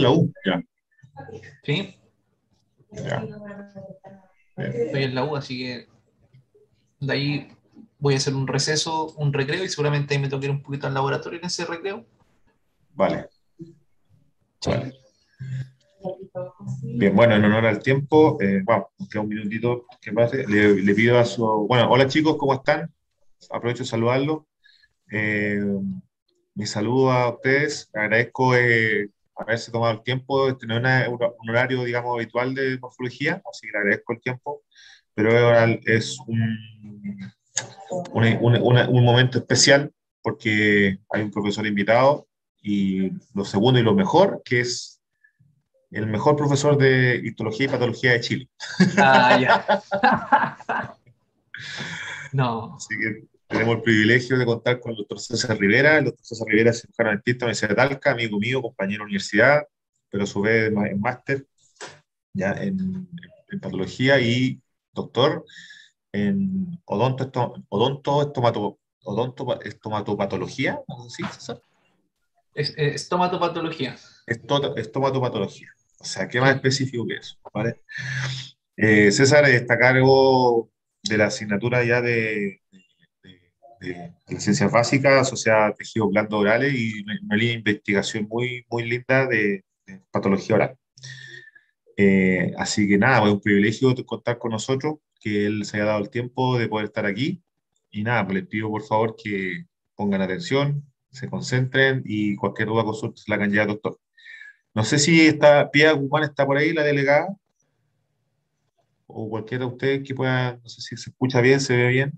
la U, ya. ¿Sí? ya. Estoy en la U, así que de ahí voy a hacer un receso, un recreo y seguramente ahí me toque ir un poquito al laboratorio en ese recreo. Vale. Vale. Bien, bueno, en honor al tiempo, eh, bueno, queda un minutito que pase. Le, le pido a su. Bueno, hola chicos, ¿cómo están? Aprovecho de saludarlos. Eh, mi saludo a ustedes. Agradezco eh, haberse tomado el tiempo. No es una- un horario, digamos, habitual de morfología, así que le agradezco el tiempo. Pero ahora es un, un, un- una- un momento especial porque hay un profesor invitado y lo segundo y lo mejor, que es el mejor profesor de histología y patología de Chile. Ah, ya. no, Así que tenemos el privilegio de contar con el doctor César Rivera. El doctor César Rivera es cirujano dentista de la Universidad de Talca, amigo mío, compañero de la universidad, pero a su vez en máster ya en, en patología y doctor en odonto, esto- odonto, estomato, odonto estomatopatología, ¿no es así, César? es, es estomatopatología. Esto- estomatopatología. O sea, ¿qué más específico que eso? ¿vale? Eh, César está a cargo de la asignatura ya de, de, de- de ciencias básicas asociada a tejidos blandos orales y una, línea de investigación muy, muy linda de, de patología oral. Eh, así que nada, es un privilegio contar con nosotros, que él se haya dado el tiempo de poder estar aquí. Y nada, pues les pido por favor que pongan atención, se concentren y cualquier duda consulta la al doctor. No sé si está, Pia Guzmán está por ahí, la delegada, o cualquiera de ustedes que pueda, no sé si se escucha bien, se ve bien.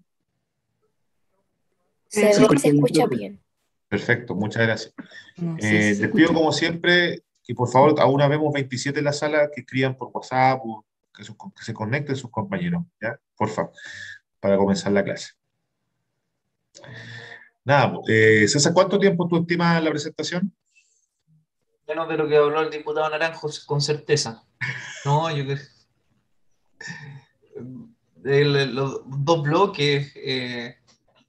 Se, ve, se escucha bien. Perfecto, muchas gracias. No sé Eh, les pido como siempre que por favor, aún vemos 27 en la sala, que escriban por WhatsApp, o que, se conecten sus compañeros, ¿ya? Por favor, para comenzar la clase. Nada, eh, César, ¿cuánto tiempo tú estimas la presentación? Menos de lo que habló el diputado Naranjo, con certeza. No, yo creo. El- los dos bloques, eh,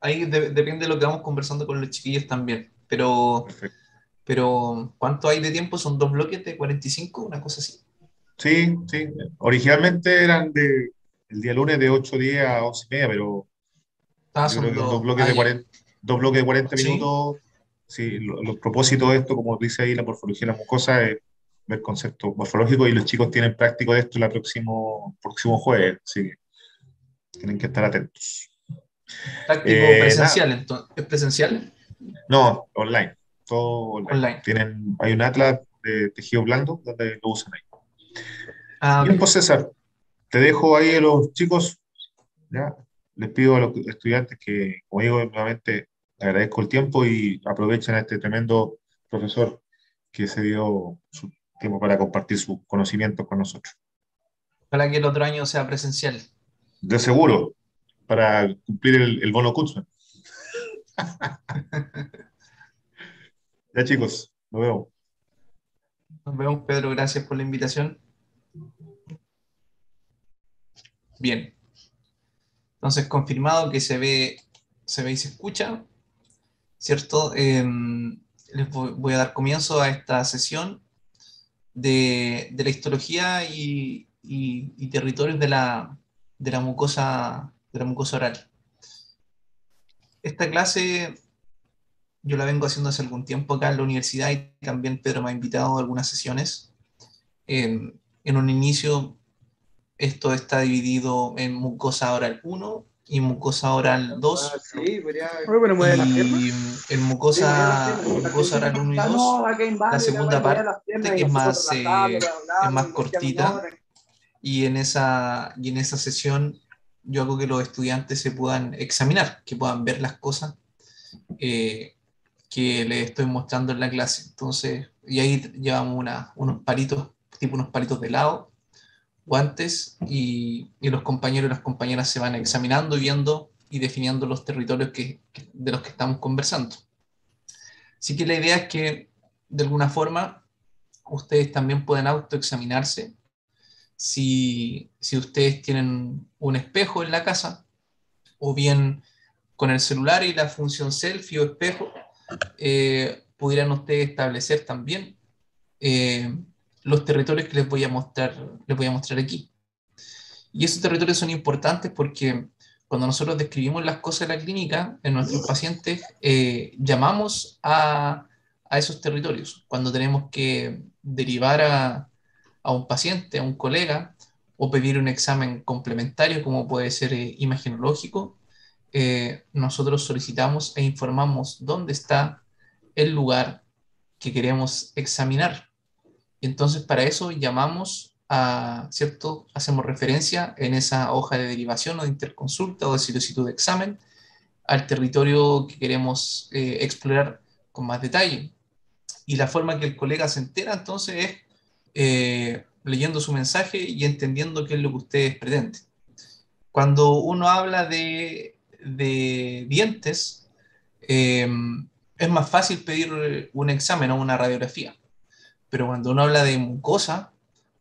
ahí de- depende de lo que vamos conversando con los chiquillos también. Pero, Perfecto. pero ¿cuánto hay de tiempo? ¿Son dos bloques de 45? Una cosa así. Sí, sí. Originalmente eran de el día lunes de 8 días a 11 y media, pero Ah, son dos. dos bloques Ah, de ya. 40, dos bloques de 40 Sí. minutos. Sí, lo- los propósitos de esto, como dice ahí la morfología de la mucosa, es ver conceptos morfológicos y los chicos tienen práctico de esto el próximo, próximo jueves, así que tienen que estar atentos. Práctico Eh, presencial, entonces. ¿Es presencial? No, online, todo online. Online. Tienen, hay un atlas de tejido blando donde lo usan ahí. Ah, Bien, pues César, te dejo ahí a los chicos, ¿ya? Les pido a los estudiantes que, como digo, nuevamente agradezco el tiempo y aprovechen a este tremendo profesor que se dio su tiempo para compartir sus conocimientos con nosotros. Ojalá que el otro año sea presencial. De seguro, para cumplir el, el bono Kutzman. Ya chicos, nos vemos. Nos vemos, Pedro. Gracias por la invitación. Bien. Entonces, confirmado que se ve, se ve y se escucha, ¿cierto? Eh, les voy, voy a dar comienzo a esta sesión de, de la histología y, y- y territorios de la, de la mucosa, de la mucosa oral. Esta clase yo la vengo haciendo hace algún tiempo acá en la universidad y también Pedro me ha invitado a algunas sesiones. En, en un inicio, esto está dividido en mucosa oral 1 y mucosa oral 2. Ah, sí, podría. Y en mucosa, mucosa oral 1 y 2, la segunda parte, que es más, eh, es más cortita. y en esa, y en esa sesión yo hago que los estudiantes se puedan examinar, que puedan ver las cosas eh, que les estoy mostrando en la clase. Entonces, y ahí llevamos una- unos palitos, tipo unos palitos de lado, guantes, y, los compañeros y las compañeras se van examinando, viendo y definiendo los territorios que- de los que estamos conversando. Así que la idea es que, de alguna forma, ustedes también pueden autoexaminarse si, si ustedes tienen un espejo en la casa, o bien con el celular y la función selfie o espejo, eh, pudieran ustedes establecer también eh, los territorios que les voy a mostrar, les voy a mostrar aquí. Y esos territorios son importantes porque cuando nosotros describimos las cosas de la clínica en nuestros pacientes, eh, llamamos a, a, esos territorios. Cuando tenemos que derivar a, a, un paciente, a un colega, o pedir un examen complementario, como puede ser eh, eh, nosotros solicitamos e informamos dónde está el lugar que queremos examinar. Y entonces para eso llamamos ¿cierto? Hacemos referencia en esa hoja de derivación o de interconsulta o de solicitud de examen al territorio que queremos eh, explorar con más detalle. Y la forma que el colega se entera entonces es eh, leyendo su mensaje y entendiendo qué es lo que ustedes pretenden. Cuando uno habla de, de dientes, eh, es más fácil pedir un examen o una radiografía. Pero cuando uno habla de mucosa,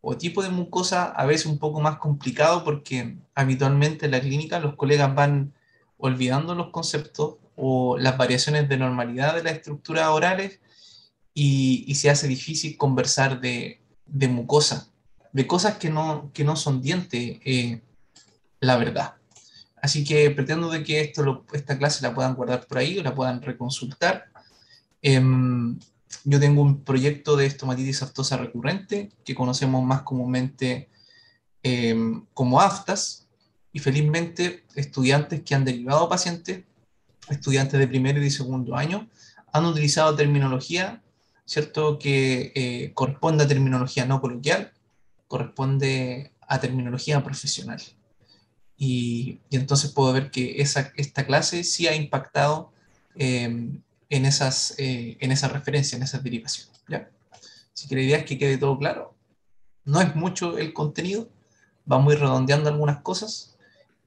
o tipo de mucosa a veces un poco más complicado porque habitualmente en la clínica los colegas van olvidando los conceptos o las variaciones de normalidad de las estructuras orales y, y se hace difícil conversar de, de, mucosa, de cosas que no, que no son dientes, eh, la verdad. Así que pretendo de que esto esta clase la puedan guardar por ahí o la puedan reconsultar. Eh, yo tengo un proyecto de estomatitis aftosa recurrente, que conocemos más comúnmente em, como AFTAS, y felizmente estudiantes que han derivado pacientes, estudiantes de primer y segundo año, han utilizado terminología, ¿cierto? Que eh, corresponde a terminología no coloquial, corresponde a terminología profesional. Y, y entonces puedo ver que esa, esta clase sí ha impactado eh, en esas, eh, en esa referencia, en esas derivaciones. ¿ya? Así que la idea es que quede todo claro. No es mucho el contenido, vamos a ir redondeando algunas cosas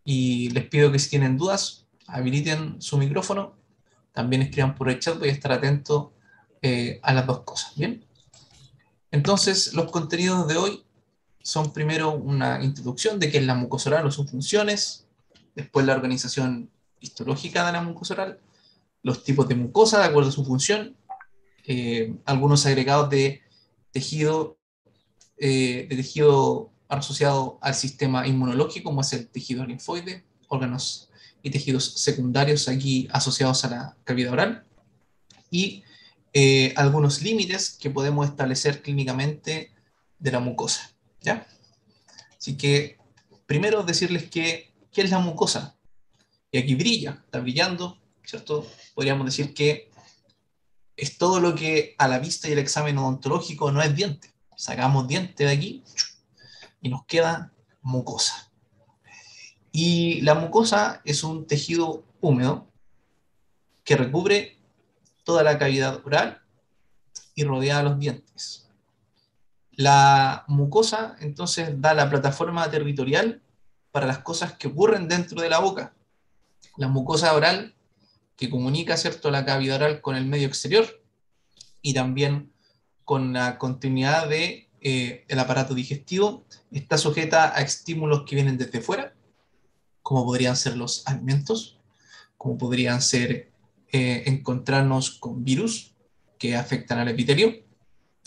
y les pido que si tienen dudas, habiliten su micrófono, también escriban por el chat, voy a estar atento eh, a las dos cosas. Bien. Entonces, los contenidos de hoy son primero una introducción de qué es la mucosa oral o sus funciones, después la organización histológica de la mucosa oral, los tipos de mucosa de acuerdo a su función, eh, algunos agregados de tejido, eh, de tejido asociado al sistema inmunológico, como es el tejido linfoide, órganos y tejidos secundarios aquí asociados a la cavidad oral, y eh, algunos límites que podemos establecer clínicamente de la mucosa. ¿ya? Así que primero decirles que, qué es la mucosa. Y aquí brilla, está brillando, ¿cierto? Podríamos decir que es todo lo que a la vista y el examen odontológico no es diente. Sacamos diente de aquí y nos queda mucosa. Y la mucosa es un tejido húmedo que recubre toda la cavidad oral y rodea los dientes. La mucosa entonces da la plataforma territorial para las cosas que ocurren dentro de la boca. La mucosa oral que comunica ¿cierto? la cavidad oral con el medio exterior y también con la continuidad del de, eh, aparato digestivo. Está sujeta a estímulos que vienen desde fuera, como podrían ser los alimentos, como podrían ser eh, encontrarnos con virus que afectan al epitelio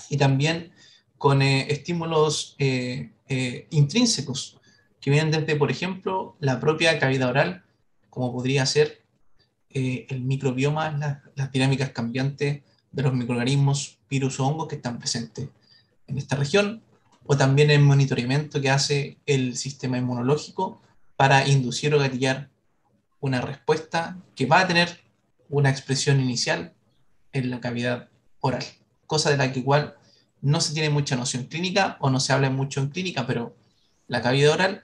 y también con eh, estímulos intrínsecos que vienen desde, por ejemplo, la propia cavidad oral, como podría ser eh, el microbioma, las dinámicas cambiantes de los microorganismos, virus o hongos que están presentes en esta región, o también el monitoreamiento que hace el sistema inmunológico para inducir o gatillar una respuesta que va a tener una expresión inicial en la cavidad oral, cosa de la que igual no se tiene mucha noción clínica o no se habla mucho en clínica, pero la cavidad oral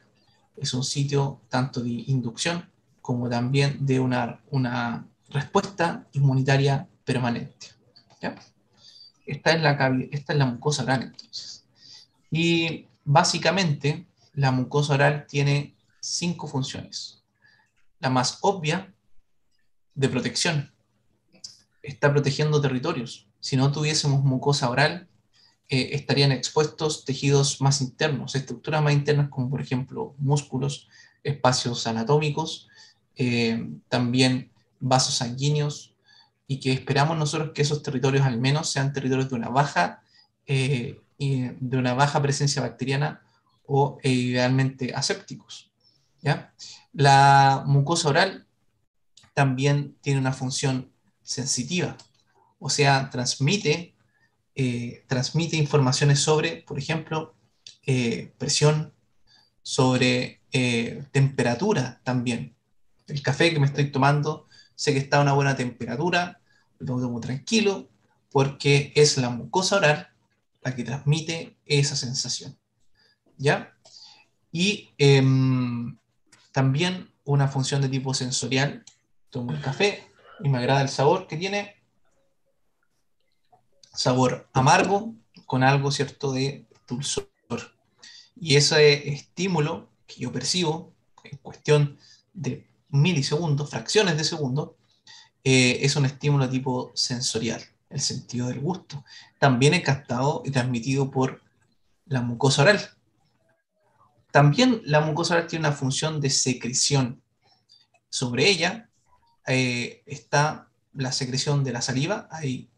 es un sitio tanto de inducción como también de una, una respuesta inmunitaria permanente. Esta, es la, esta es la mucosa oral entonces. Y básicamente la mucosa oral tiene cinco funciones. La más obvia, de protección. Está protegiendo territorios. Si no tuviésemos mucosa oral, eh, estarían expuestos tejidos más internos, estructuras más internas como por ejemplo músculos, espacios anatómicos eh, también vasos sanguíneos, y que esperamos nosotros que esos territorios al menos sean territorios de una baja eh, de una baja presencia bacteriana o idealmente asépticos. ¿ya? La mucosa oral también tiene una función sensitiva, o sea, transmite, eh, transmite informaciones sobre, por ejemplo, presión, sobre temperatura también. El café que me estoy tomando, sé que está a una buena temperatura, lo tomo tranquilo, porque es la mucosa oral la que transmite esa sensación. ¿Ya? Y em, también una función de tipo sensorial. Tomo el café y me agrada el sabor que tiene. Sabor amargo con algo, ¿cierto?, de dulzor. Y ese estímulo que yo percibo en cuestión de milisegundos, fracciones de segundo, eh, es un estímulo tipo sensorial el sentido del gusto. También es captado y transmitido por la mucosa oral. También la mucosa oral tiene una función de secreción. Sobre ella eh, está la secreción de la saliva. Hay,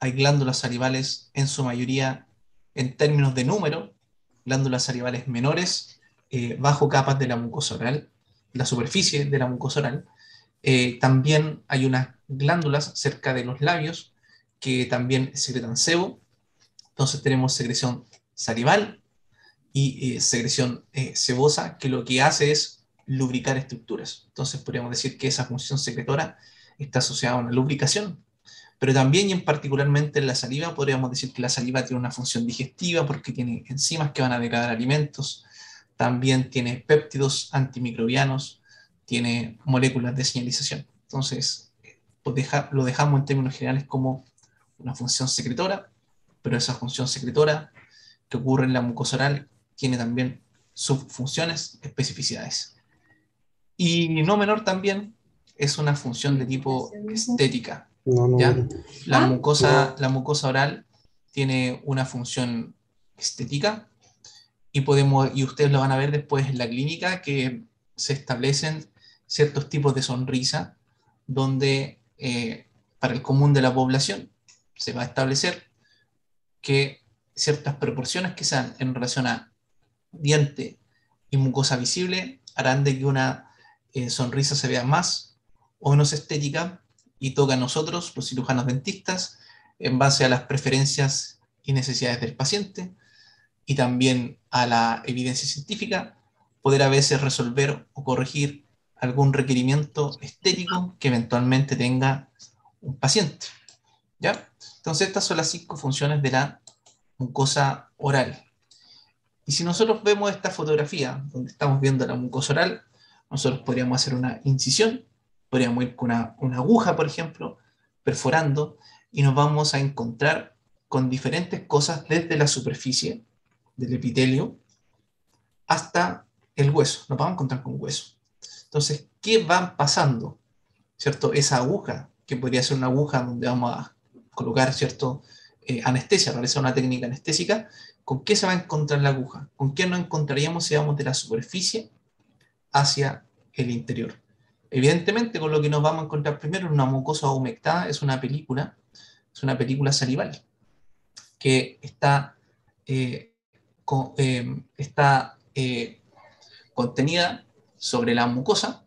hay glándulas salivales en su mayoría en términos de número, glándulas salivales menores eh, bajo capas de la mucosa oral, la superficie de la mucosa oral. Eh, también hay unas glándulas cerca de los labios que también secretan sebo. Entonces tenemos secreción salival y eh, secreción eh, sebosa, que lo que hace es lubricar estructuras. Entonces podríamos decir que esa función secretora está asociada a una lubricación. Pero también y en particularmente en la saliva, podríamos decir que la saliva tiene una función digestiva porque tiene enzimas que van a degradar alimentos, también tiene péptidos antimicrobianos, tiene moléculas de señalización. Entonces, lo dejamos en términos generales como una función secretora, pero esa función secretora que ocurre en la mucosa oral tiene también subfunciones, especificidades. Y no menor también es una función de tipo estética. La, ah. mucosa, la mucosa oral tiene una función estética y, podemos, y ustedes lo van a ver después en la clínica que se establecen ciertos tipos de sonrisa donde eh, para el común de la población se va a establecer que ciertas proporciones que sean en relación a diente y mucosa visible harán de que una eh, sonrisa se vea más o menos estética y toca a nosotros, los cirujanos dentistas, en base a las preferencias y necesidades del paciente y también a la evidencia científica, poder a veces resolver o corregir algún requerimiento estético que eventualmente tenga un paciente. ¿Ya? Entonces estas son las cinco funciones de la mucosa oral. Y si nosotros vemos esta fotografía donde estamos viendo la mucosa oral, nosotros podríamos hacer una incisión, podríamos ir con una, aguja, por ejemplo, perforando, y nos vamos a encontrar con diferentes cosas desde la superficie del epitelio hasta el hueso. Nos vamos a encontrar con hueso. Entonces, ¿qué va pasando? ¿Cierto? Esa aguja, que podría ser una aguja donde vamos a colocar cierto eh, anestesia, realizar una técnica anestésica, ¿con qué se va a encontrar la aguja? ¿Con qué nos encontraríamos si vamos de la superficie hacia el interior? Evidentemente, con lo que nos vamos a encontrar primero una mucosa humectada es una película, es una película salival, que está, eh, eh, está contenida sobre la mucosa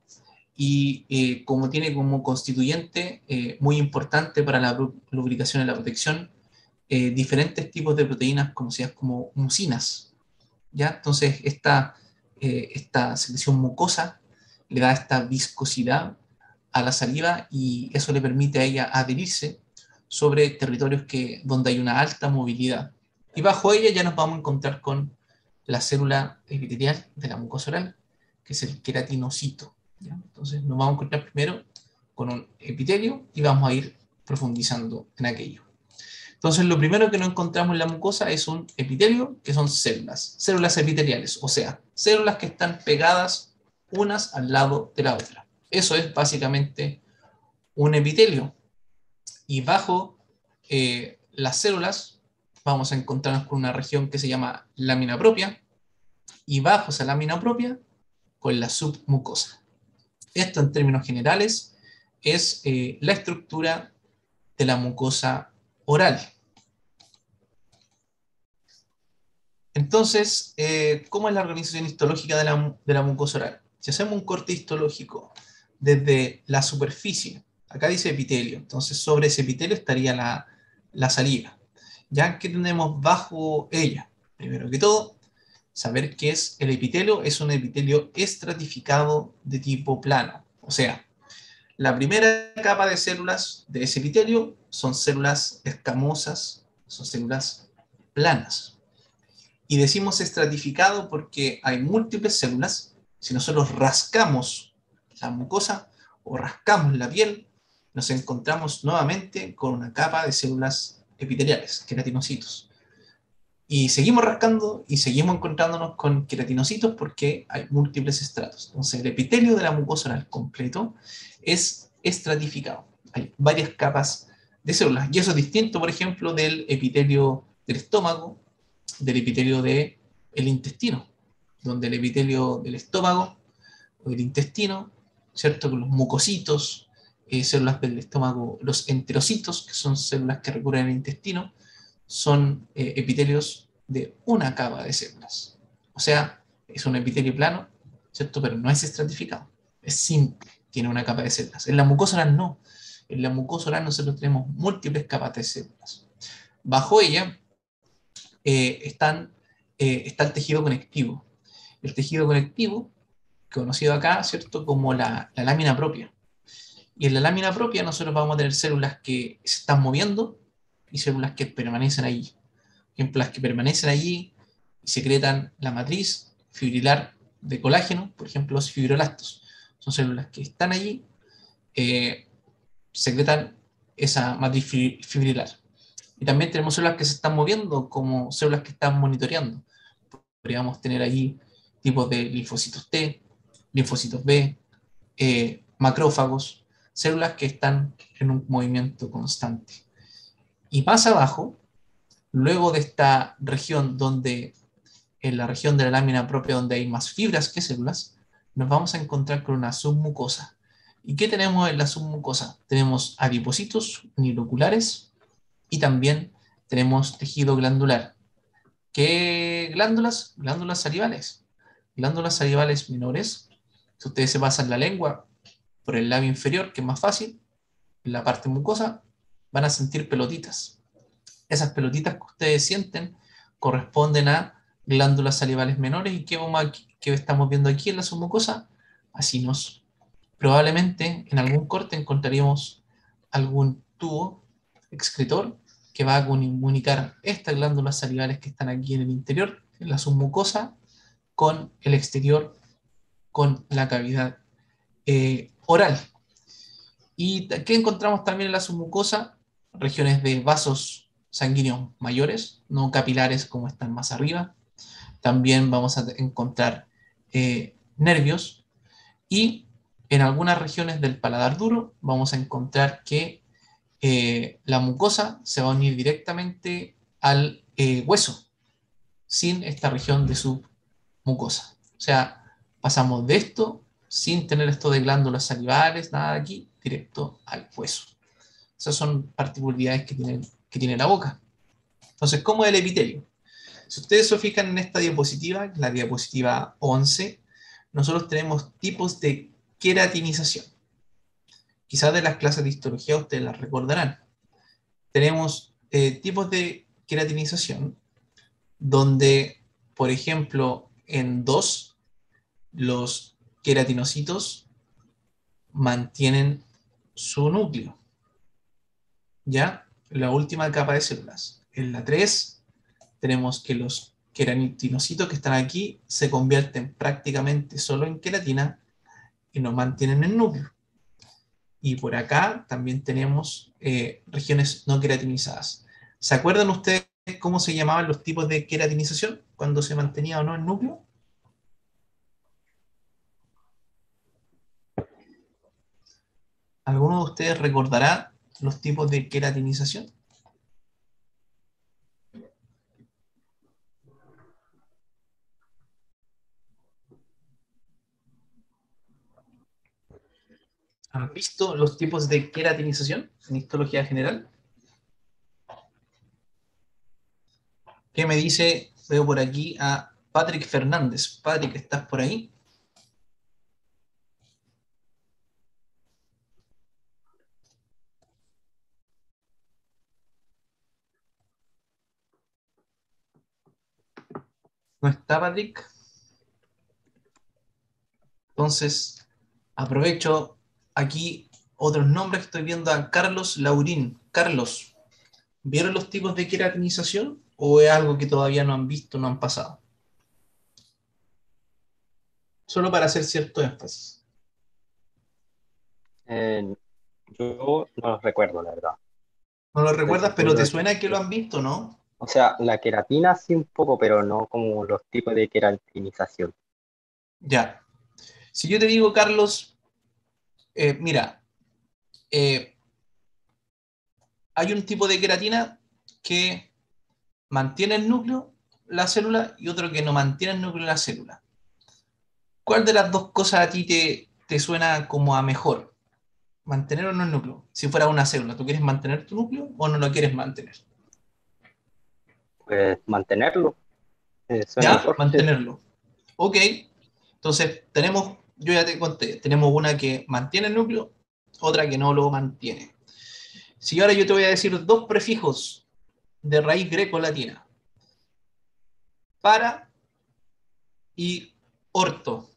y eh, como tiene como constituyente eh, muy importante para la lubricación y la protección eh, diferentes tipos de proteínas conocidas como mucinas. ¿ya? Entonces, esta, esta secreción mucosa le da esta viscosidad a la saliva y eso le permite a ella adherirse sobre territorios que, donde hay una alta movilidad. Y bajo ella ya nos vamos a encontrar con la célula epitelial de la mucosa oral, que es el queratinocito. Entonces nos vamos a encontrar primero con un epitelio y vamos a ir profundizando en aquello. Entonces lo primero que nos encontramos en la mucosa es un epitelio, que son células, células epiteliales, o sea, células que están pegadas unas al lado de la otra. Eso es básicamente un epitelio. Y bajo eh, las células vamos a encontrarnos con una región que se llama lámina propia, y bajo esa lámina propia con la submucosa. Esto en términos generales es eh, la estructura de la mucosa oral. Entonces, eh, ¿cómo es la organización histológica de la, mucosa oral? Si hacemos un corte histológico desde la superficie, acá dice epitelio, entonces sobre ese epitelio estaría la, la saliva. Ya que tenemos bajo ella, primero que todo, saber qué es el epitelio, es un epitelio estratificado de tipo plano. O sea, la primera capa de células de ese epitelio son células escamosas, son células planas. Y decimos estratificado porque hay múltiples células. Si nosotros rascamos la mucosa o rascamos la piel, nos encontramos nuevamente con una capa de células epiteliales, queratinocitos. Y seguimos rascando y seguimos encontrándonos con queratinocitos porque hay múltiples estratos. Entonces, el epitelio de la mucosa oral completo es estratificado. Hay varias capas de células. Y eso es distinto, por ejemplo, del epitelio del estómago, del epitelio del el intestino, donde el epitelio del estómago o del intestino, ¿cierto? Con los mucositos, eh, células del estómago, los enterocitos, que son células que recubren el intestino, son eh, epitelios de una capa de células. O sea, es un epitelio plano, ¿cierto? Pero no es estratificado, es simple, tiene una capa de células. En la mucosa no. En la mucosa oral nosotros tenemos múltiples capas de células. Bajo ella eh, están, está el tejido conectivo. El tejido conectivo, conocido acá, ¿cierto? Como la lámina propia. Y en la lámina propia nosotros vamos a tener células que se están moviendo y células que permanecen allí. Las que permanecen allí y secretan la matriz fibrilar de colágeno, por ejemplo, los fibroblastos. Son células que están allí, eh, secretan esa matriz fibrilar. Y también tenemos células que se están moviendo como células que están monitoreando. Podríamos tener allí tipos de linfocitos T, linfocitos B, eh, macrófagos, células que están en un movimiento constante. Y más abajo, luego de esta región donde, en la región de la lámina propia donde hay más fibras que células, nos vamos a encontrar con una submucosa. ¿Y qué tenemos en la submucosa? Tenemos adipocitos uniloculares y también tenemos tejido glandular. ¿Qué glándulas? Glándulas salivales. Glándulas salivales menores. Si ustedes se pasan la lengua por el labio inferior, que es más fácil, en la parte mucosa, van a sentir pelotitas. Esas pelotitas que ustedes sienten corresponden a glándulas salivales menores y ¿qué, que estamos viendo aquí en la submucosa? nos Probablemente en algún corte encontraríamos algún tubo excretor que va a comunicar estas glándulas salivales que están aquí en el interior, en la submucosa, con el exterior, con la cavidad eh, oral. ¿Y qué encontramos también en la submucosa? Regiones de vasos sanguíneos mayores, no capilares como están más arriba. También vamos a encontrar eh, nervios y en algunas regiones del paladar duro vamos a encontrar que eh, la mucosa se va a unir directamente al eh, hueso sin esta región de submucosa. O sea, pasamos de esto sin tener esto de glándulas salivales, nada de aquí, directo al hueso. Esas son particularidades que tiene, que tiene la boca. Entonces, ¿cómo es el epitelio? Si ustedes se fijan en esta diapositiva, la diapositiva 11, nosotros tenemos tipos de queratinización. Quizás de las clases de histología ustedes las recordarán. Tenemos eh, tipos de queratinización donde, por ejemplo, en dos, los queratinocitos mantienen su núcleo. ¿Ya? La última capa de células. En la 3 tenemos que los queratinocitos que están aquí se convierten prácticamente solo en queratina y no mantienen el núcleo. Y por acá también tenemos eh, regiones no queratinizadas. ¿Se acuerdan ustedes cómo se llamaban los tipos de queratinización cuando se mantenía o no el núcleo? ¿Alguno de ustedes recordará los tipos de queratinización? ¿Han visto los tipos de queratinización en histología general? ¿Qué me dice Veo por aquí a Patrick Fernández. Patrick, ¿estás por ahí? ¿No está Patrick? Entonces, aprovecho aquí otros nombres. Estoy viendo a Carlos Laurín. Carlos, ¿vieron los tipos de queratinización o es algo que todavía no han visto, no han pasado? Solo para hacer cierto énfasis. Eh, yo no los recuerdo, la verdad. No lo recuerdas, pero te suena que lo han visto, ¿no? O sea, la queratina sí un poco, pero no como los tipos de queratinización. Ya. Si yo te digo, Carlos, eh, mira, eh, hay un tipo de queratina que mantiene el núcleo, la célula, y otro que no mantiene el núcleo, la célula. ¿Cuál de las dos cosas a ti te, te suena como a mejor? ¿Mantener o no el núcleo? Si fuera una célula, ¿tú quieres mantener tu núcleo o no lo quieres mantener? Pues mantenerlo. Eh, ya, mantenerlo. Ok. Entonces, tenemos, yo ya te conté, tenemos una que mantiene el núcleo, otra que no lo mantiene. Si ahora yo te voy a decir dos prefijos de raíz greco-latina, para y orto,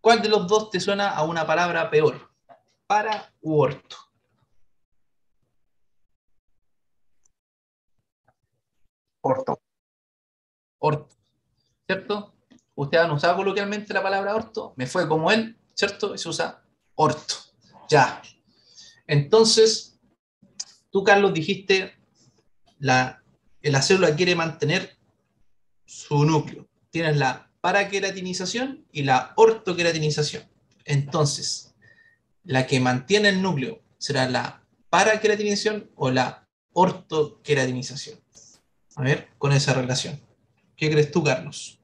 ¿cuál de los dos te suena a una palabra peor? Para u orto. Orto. Orto. ¿Cierto? Ustedes han usado coloquialmente la palabra orto. Me fue como él, ¿cierto? Y se usa orto. Ya. Entonces, tú, Carlos, dijiste, la, la célula quiere mantener su núcleo. Tienes la paraqueratinización y la ortoqueratinización. Entonces, la que mantiene el núcleo será la paraqueratinización o la ortoqueratinización. A ver, con esa relación. ¿Qué crees tú, Carlos?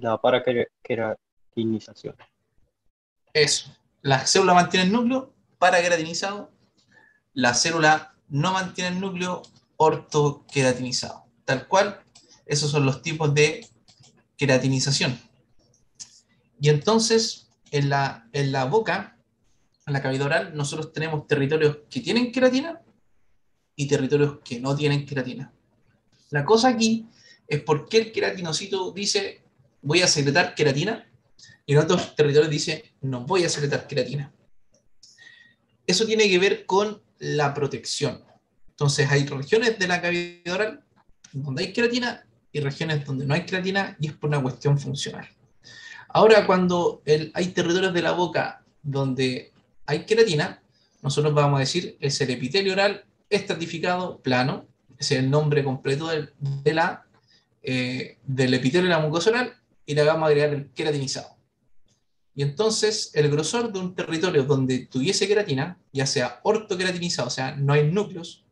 La paraqueratinización. Eso. La célula mantiene el núcleo paraqueratinizado. La célula no mantiene el núcleo ortoqueratinizado. Tal cual, esos son los tipos de queratinización. Y entonces, en la, en la boca, en la cavidad oral, nosotros tenemos territorios que tienen queratina y territorios que no tienen queratina. La cosa aquí es por qué el queratinocito dice voy a secretar queratina y en otros territorios dice no voy a secretar queratina. Eso tiene que ver con la protección. Entonces hay regiones de la cavidad oral donde hay queratina y regiones donde no hay queratina y es por una cuestión funcional. Ahora, cuando hay territorios de la boca donde hay queratina, nosotros vamos a decir es el epitelio oral estratificado plano, ese es el nombre completo del, eh, del epitelio de la mucosa oral, y le vamos a agregar el queratinizado. Y entonces el grosor de un territorio donde tuviese queratina, ya sea ortoqueratinizado, o sea, no hay núcleos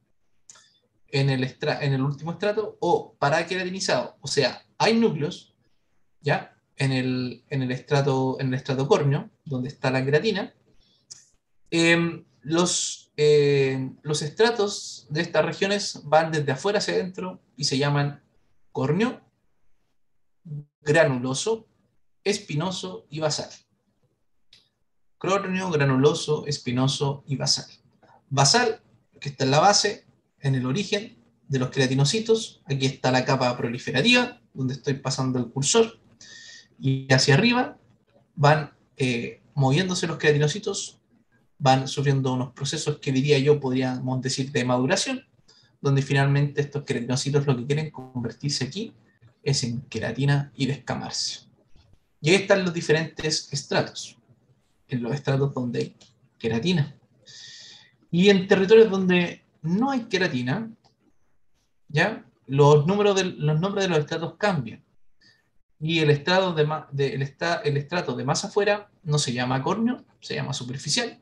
en el, en el último estrato, o paraqueratinizado, o sea, hay núcleos, ¿ya? En el, en el, estrato, en el estrato córneo, donde está la queratina, eh, los eh, los estratos de estas regiones van desde afuera hacia adentro y se llaman córneo, granuloso, espinoso y basal. Córneo, granuloso, espinoso y basal. Basal, que está en la base, en el origen de los queratinocitos. Aquí está la capa proliferativa, donde estoy pasando el cursor. Y hacia arriba van eh, moviéndose los queratinocitos van sufriendo unos procesos que diría yo podríamos decir de maduración, donde finalmente estos queratinocitos lo que quieren convertirse aquí es en queratina y descamarse. Y ahí están los diferentes estratos, en los estratos donde hay queratina. Y en territorios donde no hay queratina, ¿ya? Los, números de, los nombres de los estratos cambian. Y el, estrato de, el, el estrato de más afuera no se llama córneo, se llama superficial.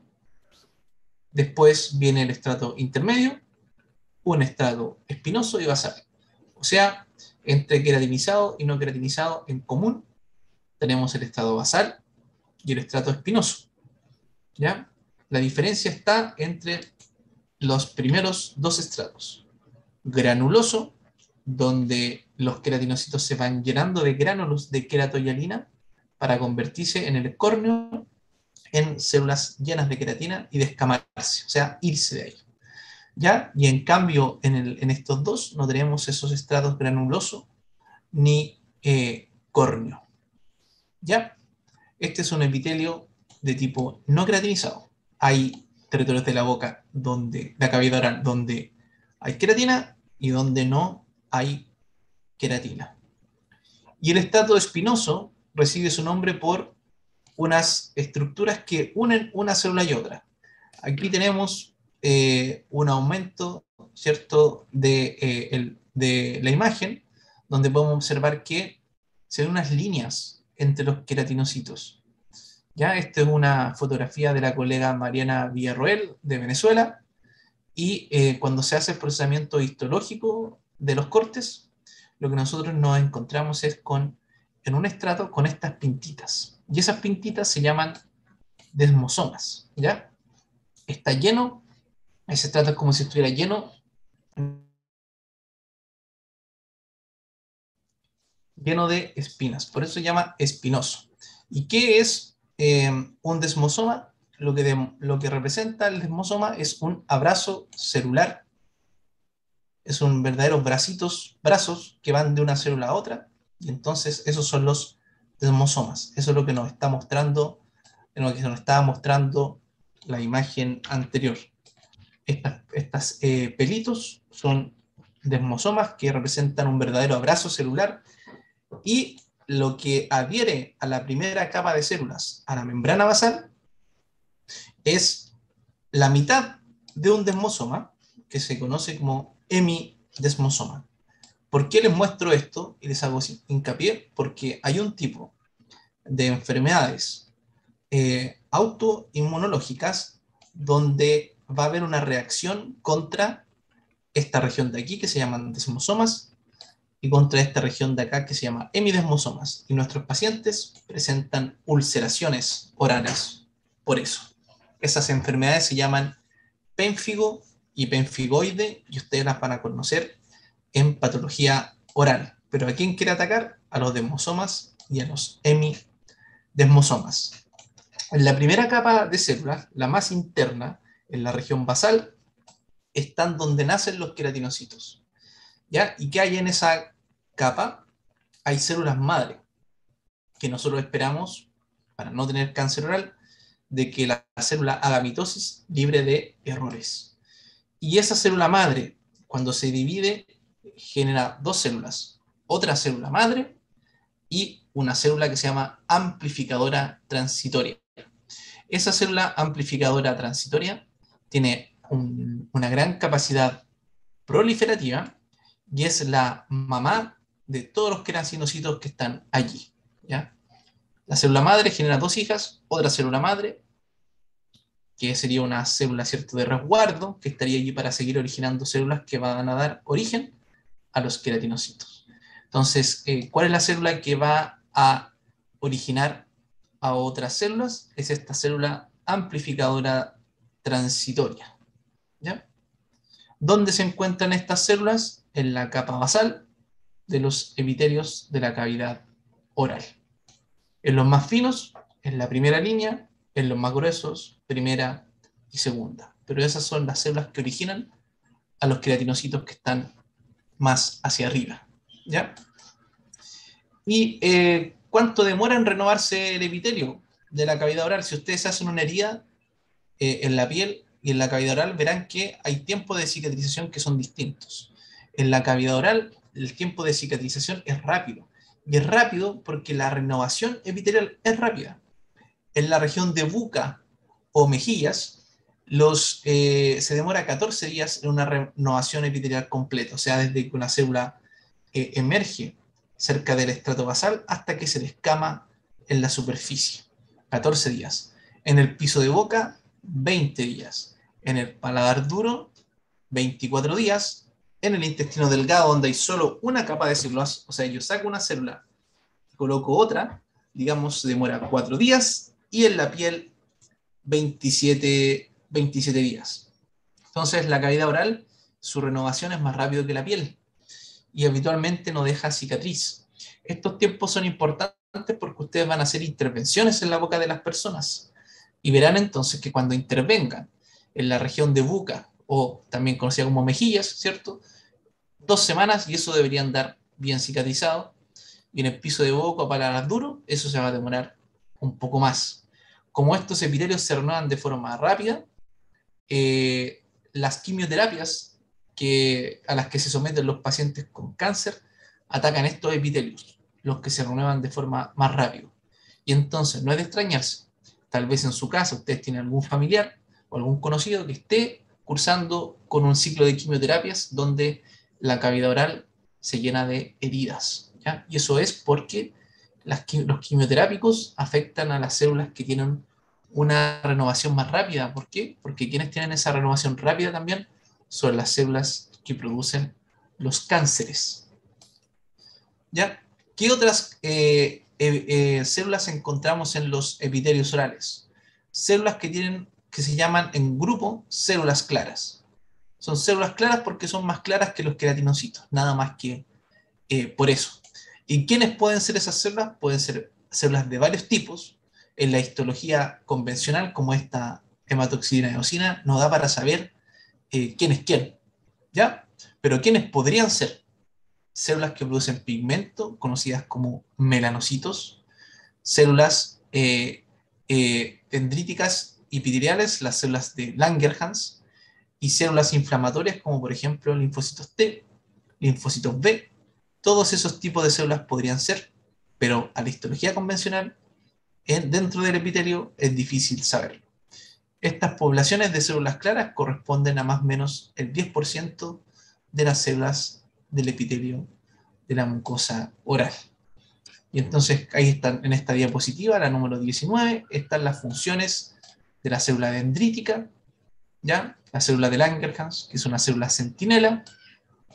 Después viene el estrato intermedio, un estrato espinoso y basal. O sea, entre queratinizado y no queratinizado en común, tenemos el estrato basal y el estrato espinoso. ¿Ya? La diferencia está entre los primeros dos estratos. granuloso, donde los queratinocitos se van llenando de gránulos de queratoyalina para convertirse en el córneo en células llenas de queratina y descamarse, o sea, irse de ahí. ¿Ya? Y en cambio, en, estos dos no tenemos esos estratos granuloso ni eh, córneo. ¿Ya? Este es un epitelio de tipo no queratinizado. Hay territorios de la boca donde, la cavidad oral, donde hay queratina y donde no hay queratina. Y el estrato espinoso recibe su nombre por unas estructuras que unen una célula y otra. Aquí tenemos eh, un aumento, ¿cierto?, de, eh, de la imagen, donde podemos observar que se ven unas líneas entre los queratinocitos. ¿Ya? Esta es una fotografía de la colega Mariana Villarroel de Venezuela, y eh, cuando se hace el procesamiento histológico de los cortes, lo que nosotros nos encontramos es con, en un estrato con estas pintitas. Y esas pintitas se llaman desmosomas, ¿ya? Está lleno, ese estrato es como si estuviera lleno lleno de espinas, por eso se llama espinoso. ¿Y qué es eh, un desmosoma? lo que, representa el desmosoma es un abrazo celular. Es un verdadero bracitos, brazos que van de una célula a otra. Y entonces esos son los desmosomas. Eso es lo que nos está mostrando, lo que nos estaba mostrando la imagen anterior. Estas, eh, pelitos son desmosomas que representan un verdadero abrazo celular y lo que adhiere a la primera capa de células, a la membrana basal, es la mitad de un desmosoma que se conoce como hemidesmosoma. ¿Por qué les muestro esto y les hago hincapié? Porque hay un tipo de enfermedades eh, autoinmunológicas donde va a haber una reacción contra esta región de aquí que se llaman desmosomas y contra esta región de acá que se llama hemidesmosomas. Y nuestros pacientes presentan ulceraciones orales por eso. Esas enfermedades se llaman pénfigo y penfigoide y ustedes las van a conocer en patología oral. Pero ¿a quién quiere atacar? A los desmosomas y a los hemidesmosomas. En la primera capa de células, la más interna, en la región basal, están donde nacen los queratinocitos. ¿Ya? ¿Y qué hay en esa capa? Hay células madre, que nosotros esperamos, para no tener cáncer oral, de que la célula haga mitosis libre de errores. Y esa célula madre, cuando se divide, genera dos células, otra célula madre y una célula que se llama amplificadora transitoria. Esa célula amplificadora transitoria tiene una gran capacidad proliferativa y es la mamá de todos los queratinocitos que están allí. ¿ya? La célula madre genera dos hijas, otra célula madre, que sería una célula ¿cierto? de resguardo, que estaría allí para seguir originando células que van a dar origen a los queratinocitos. Entonces, eh, ¿cuál es la célula que va a originar a otras células? Es esta célula amplificadora transitoria. ¿ya? ¿Dónde se encuentran estas células? En la capa basal de los epitelios de la cavidad oral. En los más finos, en la primera línea, en los más gruesos, primera y segunda. Pero esas son las células que originan a los queratinocitos que están más hacia arriba. ¿ya? ¿Y eh, cuánto demora en renovarse el epitelio de la cavidad oral? Si ustedes hacen una herida eh, en la piel y en la cavidad oral, verán que hay tiempos de cicatrización que son distintos. En la cavidad oral, el tiempo de cicatrización es rápido. Y es rápido porque la renovación epitelial es rápida. En la región de buca o mejillas, los, eh, se demora 14 días en una renovación epitelial completa, o sea, desde que una célula eh, emerge cerca del estrato basal hasta que se descama en la superficie. 14 días. En el piso de boca, 20 días. En el paladar duro, 24 días en el intestino delgado, donde hay solo una capa de células, o sea, yo saco una célula, coloco otra, digamos, demora cuatro días, y en la piel 27, 27 días. Entonces, la cavidad oral su renovación es más rápido que la piel y habitualmente no deja cicatriz. Estos tiempos son importantes porque ustedes van a hacer intervenciones en la boca de las personas y verán entonces que cuando intervengan en la región de boca o también conocida como mejillas, ¿cierto? Dos semanas y eso debería andar bien cicatrizado. Y en el piso de boca para duro, eso se va a demorar un poco más. Como estos epitelios se renuevan de forma rápida, eh, las quimioterapias que, a las que se someten los pacientes con cáncer atacan estos epitelios, los que se renuevan de forma más rápida. Y entonces no es de extrañarse. Tal vez en su casa ustedes tienen algún familiar o algún conocido que esté cursando con un ciclo de quimioterapias donde la cavidad oral se llena de heridas. Y eso es porque los quimioterápicos afectan a las células que tienen una renovación más rápida. ¿Por qué? Porque quienes tienen esa renovación rápida también son las células que producen los cánceres. ¿Ya? ¿Qué otras eh, eh, eh, células encontramos en los epitelios orales? Células que tienen, que se llaman en grupo células claras. Son células claras porque son más claras que los queratinocitos, nada más que por eso. ¿Y quiénes pueden ser esas células? Pueden ser células de varios tipos. En la histología convencional, como esta hematoxidina eosina, nos da para saber eh, quién es quién, ¿ya? Pero quiénes podrían ser células que producen pigmento, conocidas como melanocitos, células eh, eh, dendríticas y epiteliales, las células de Langerhans, y células inflamatorias como por ejemplo linfocitos T, linfocitos B, todos esos tipos de células podrían ser, pero a la histología convencional, dentro del epitelio es difícil saberlo. Estas poblaciones de células claras corresponden a más o menos el 10% de las células del epitelio de la mucosa oral. Y entonces ahí están en esta diapositiva, la número 19, están las funciones de la célula dendrítica, ¿ya? la célula de Langerhans, que es una célula centinela,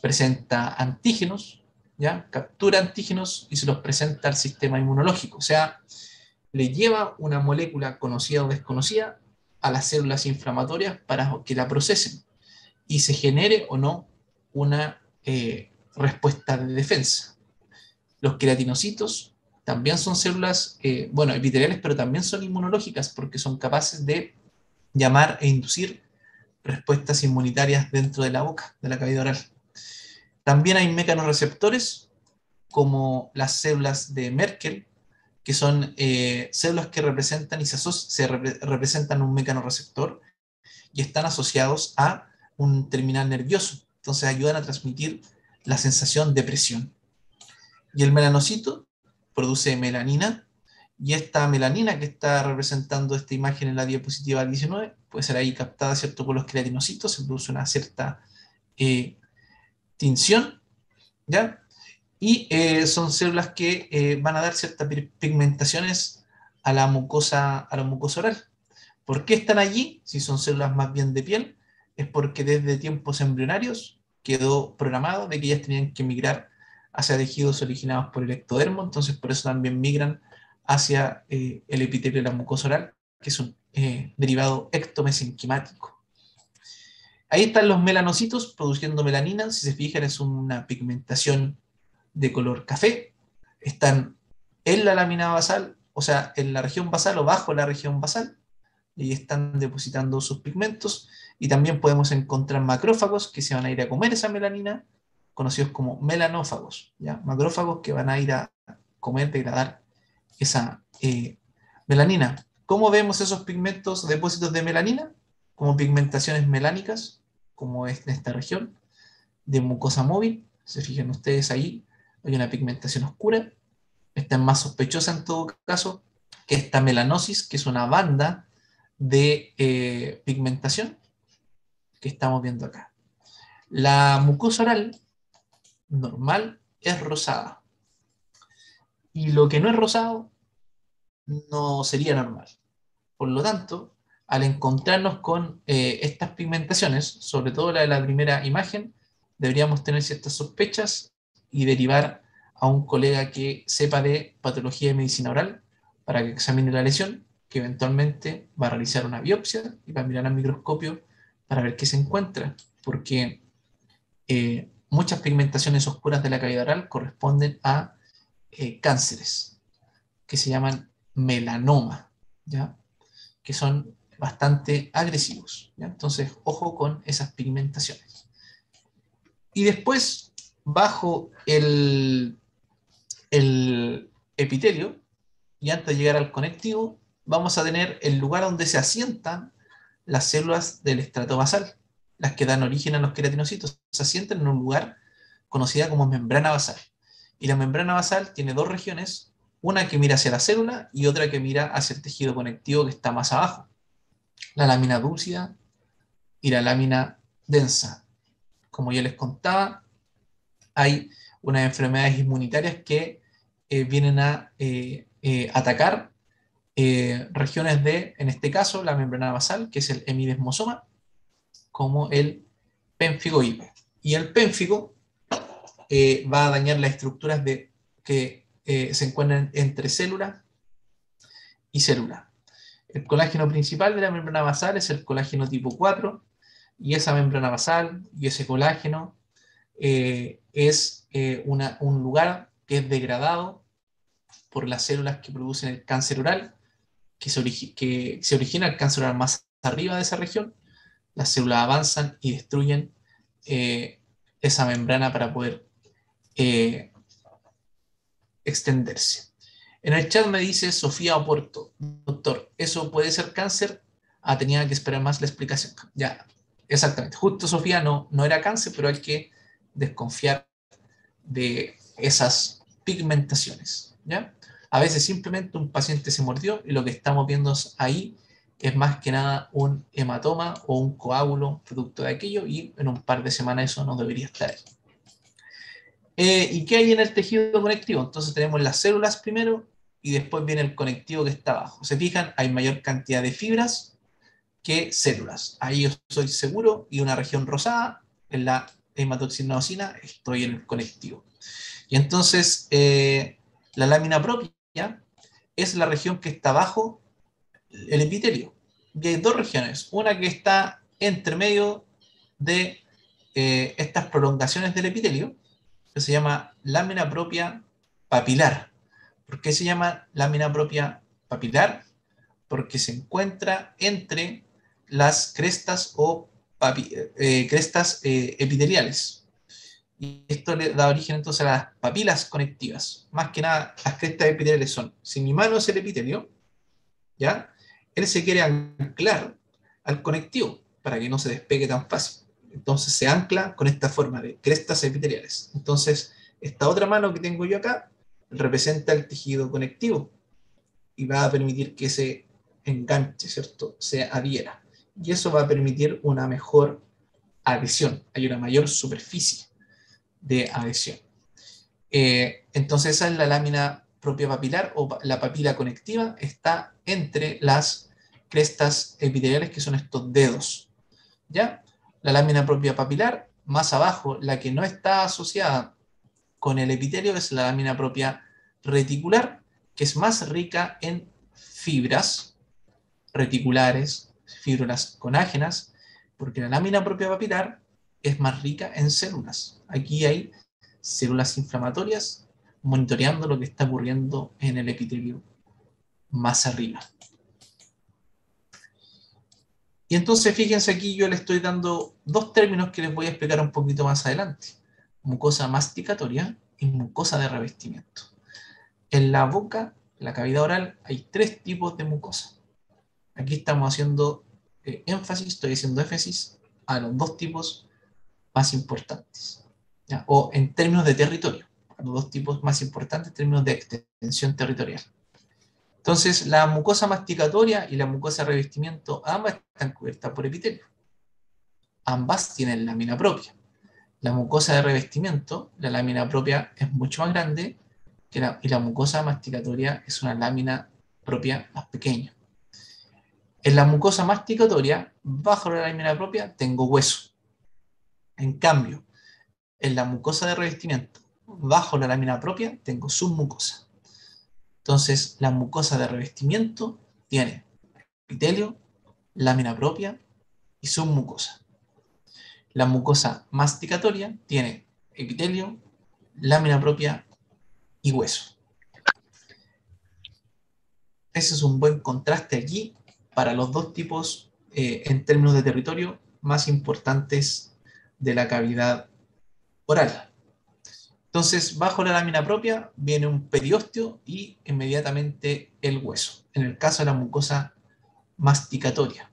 presenta antígenos, ¿ya? captura antígenos y se los presenta al sistema inmunológico. O sea, le lleva una molécula conocida o desconocida a las células inflamatorias para que la procesen y se genere o no una eh, respuesta de defensa. Los queratinocitos también son células, eh, bueno, epiteliales, pero también son inmunológicas porque son capaces de llamar e inducir respuestas inmunitarias dentro de la boca, de la cavidad oral. También hay mecanorreceptores como las células de Merkel, que son eh, células que representan y se, se representan un mecanorreceptor y están asociados a un terminal nervioso. Entonces ayudan a transmitir la sensación de presión. Y el melanocito produce melanina y esta melanina que está representando esta imagen en la diapositiva 19 puede ser ahí captada ¿cierto? por los queratinocitos, se produce una cierta eh, tinción, ¿ya? y eh, son células que eh, van a dar ciertas pigmentaciones a la, mucosa, a la mucosa oral. ¿Por qué están allí? Si son células más bien de piel, es porque desde tiempos embrionarios quedó programado de que ellas tenían que migrar hacia tejidos originados por el ectodermo, entonces por eso también migran hacia eh, el epitelio de la mucosa oral, que es un derivado ectomesenquimático. Ahí están los melanocitos produciendo melanina, si se fijan es una pigmentación de color café, están en la lámina basal, o sea, en la región basal o bajo la región basal, y están depositando sus pigmentos. Y también podemos encontrar macrófagos que se van a ir a comer esa melanina, conocidos como melanófagos, macrófagos que van a ir a comer, degradar esa eh, melanina. ¿Cómo vemos esos pigmentos, depósitos de melanina? Como pigmentaciones melánicas, como es en esta región, de mucosa móvil. Se fijan ustedes ahí, hay una pigmentación oscura. Esta es más sospechosa en todo caso que esta melanosis, que es una banda de eh, pigmentación que estamos viendo acá. La mucosa oral normal es rosada. Y lo que no es rosado no sería normal. Por lo tanto, al encontrarnos con eh, estas pigmentaciones, sobre todo la de la primera imagen, deberíamos tener ciertas sospechas y derivar a un colega que sepa de patología de medicina oral para que examine la lesión, que eventualmente va a realizar una biopsia y va a mirar al microscopio para ver qué se encuentra, porque eh, muchas pigmentaciones oscuras de la cavidad oral corresponden a eh, cánceres que se llaman melanoma, ¿ya? que son bastante agresivos. Entonces, ojo con esas pigmentaciones. Y después, bajo el, el epitelio, y antes de llegar al conectivo, vamos a tener el lugar donde se asientan las células del estrato basal, las que dan origen a los queratinocitos. Se asientan en un lugar conocida como membrana basal. Y la membrana basal tiene dos regiones, una que mira hacia la célula y otra que mira hacia el tejido conectivo que está más abajo. La lámina dúcida y la lámina densa. Como ya les contaba, hay unas enfermedades inmunitarias que eh, vienen a eh, eh, atacar regiones de, en este caso, la membrana basal, que es el hemidesmosoma, como el pénfigo Y el pénfigo va a dañar las estructuras de, que se encuentran entre célula y célula. El colágeno principal de la membrana basal es el colágeno tipo 4, y esa membrana basal y ese colágeno es un lugar que es degradado por las células que producen el cáncer oral, que se, origina el cáncer más arriba de esa región, las células avanzan y destruyen eh, esa membrana para poder eh, extenderse. En el chat me dice Sofía Oporto, doctor, ¿eso puede ser cáncer? Ah, tenía que esperar más la explicación. Ya, exactamente. Justo Sofía no, no era cáncer, pero hay que desconfiar de esas pigmentaciones. ¿ya? A veces simplemente un paciente se mordió y lo que estamos viendo ahí es más que nada un hematoma o un coágulo producto de aquello y en un par de semanas eso no debería estar. Eh, ¿Y qué hay en el tejido conectivo? Entonces tenemos las células primero y después viene el conectivo que está abajo. Se fijan, hay mayor cantidad de fibras que células. Ahí yo estoy seguro y una región rosada en la hematoxinosina, estoy en el conectivo. Y entonces eh, la lámina propia es la región que está bajo el epitelio. Y hay dos regiones, una que está entre medio de eh, estas prolongaciones del epitelio, que se llama lámina propia papilar. ¿Por qué se llama lámina propia papilar? Porque se encuentra entre las crestas o eh, crestas eh, epiteliales. Y esto le da origen entonces a las papilas conectivas. Más que nada, las crestas epiteliales son, si mi mano es el epitelio, ¿ya? Él se quiere anclar al conectivo para que no se despegue tan fácil. Entonces se ancla con esta forma de crestas epiteliales. Entonces, esta otra mano que tengo yo acá representa el tejido conectivo y va a permitir que se enganche, ¿cierto? Se adhiera. Y eso va a permitir una mejor adhesión, hay una mayor superficie de adhesión. Eh, entonces esa es la lámina propia papilar o la papila conectiva, está entre las crestas epiteliales que son estos dedos. ¿Ya? La lámina propia papilar, más abajo, la que no está asociada con el epitelio es la lámina propia reticular, que es más rica en fibras reticulares, fibras conágenas, porque la lámina propia papilar es más rica en células. Aquí hay células inflamatorias monitoreando lo que está ocurriendo en el epitelio más arriba. Y entonces fíjense aquí, yo le estoy dando dos términos que les voy a explicar un poquito más adelante. Mucosa masticatoria y mucosa de revestimiento. En la boca, en la cavidad oral, hay tres tipos de mucosa. Aquí estamos haciendo eh, énfasis, estoy haciendo énfasis a los dos tipos más importantes, o en términos de territorio, los dos tipos más importantes en términos de extensión territorial. Entonces, la mucosa masticatoria y la mucosa de revestimiento, ambas están cubiertas por epitelio. Ambas tienen lámina propia. La mucosa de revestimiento, la lámina propia es mucho más grande que la, y la mucosa masticatoria es una lámina propia más pequeña. En la mucosa masticatoria, bajo la lámina propia, tengo hueso. En cambio, en la mucosa de revestimiento, bajo la lámina propia, tengo submucosa. Entonces, la mucosa de revestimiento tiene epitelio, lámina propia y submucosa. La mucosa masticatoria tiene epitelio, lámina propia y hueso. Ese es un buen contraste aquí para los dos tipos, eh, en términos de territorio, más importantes de la cavidad oral. Entonces, bajo la lámina propia viene un periósteo y inmediatamente el hueso, en el caso de la mucosa masticatoria.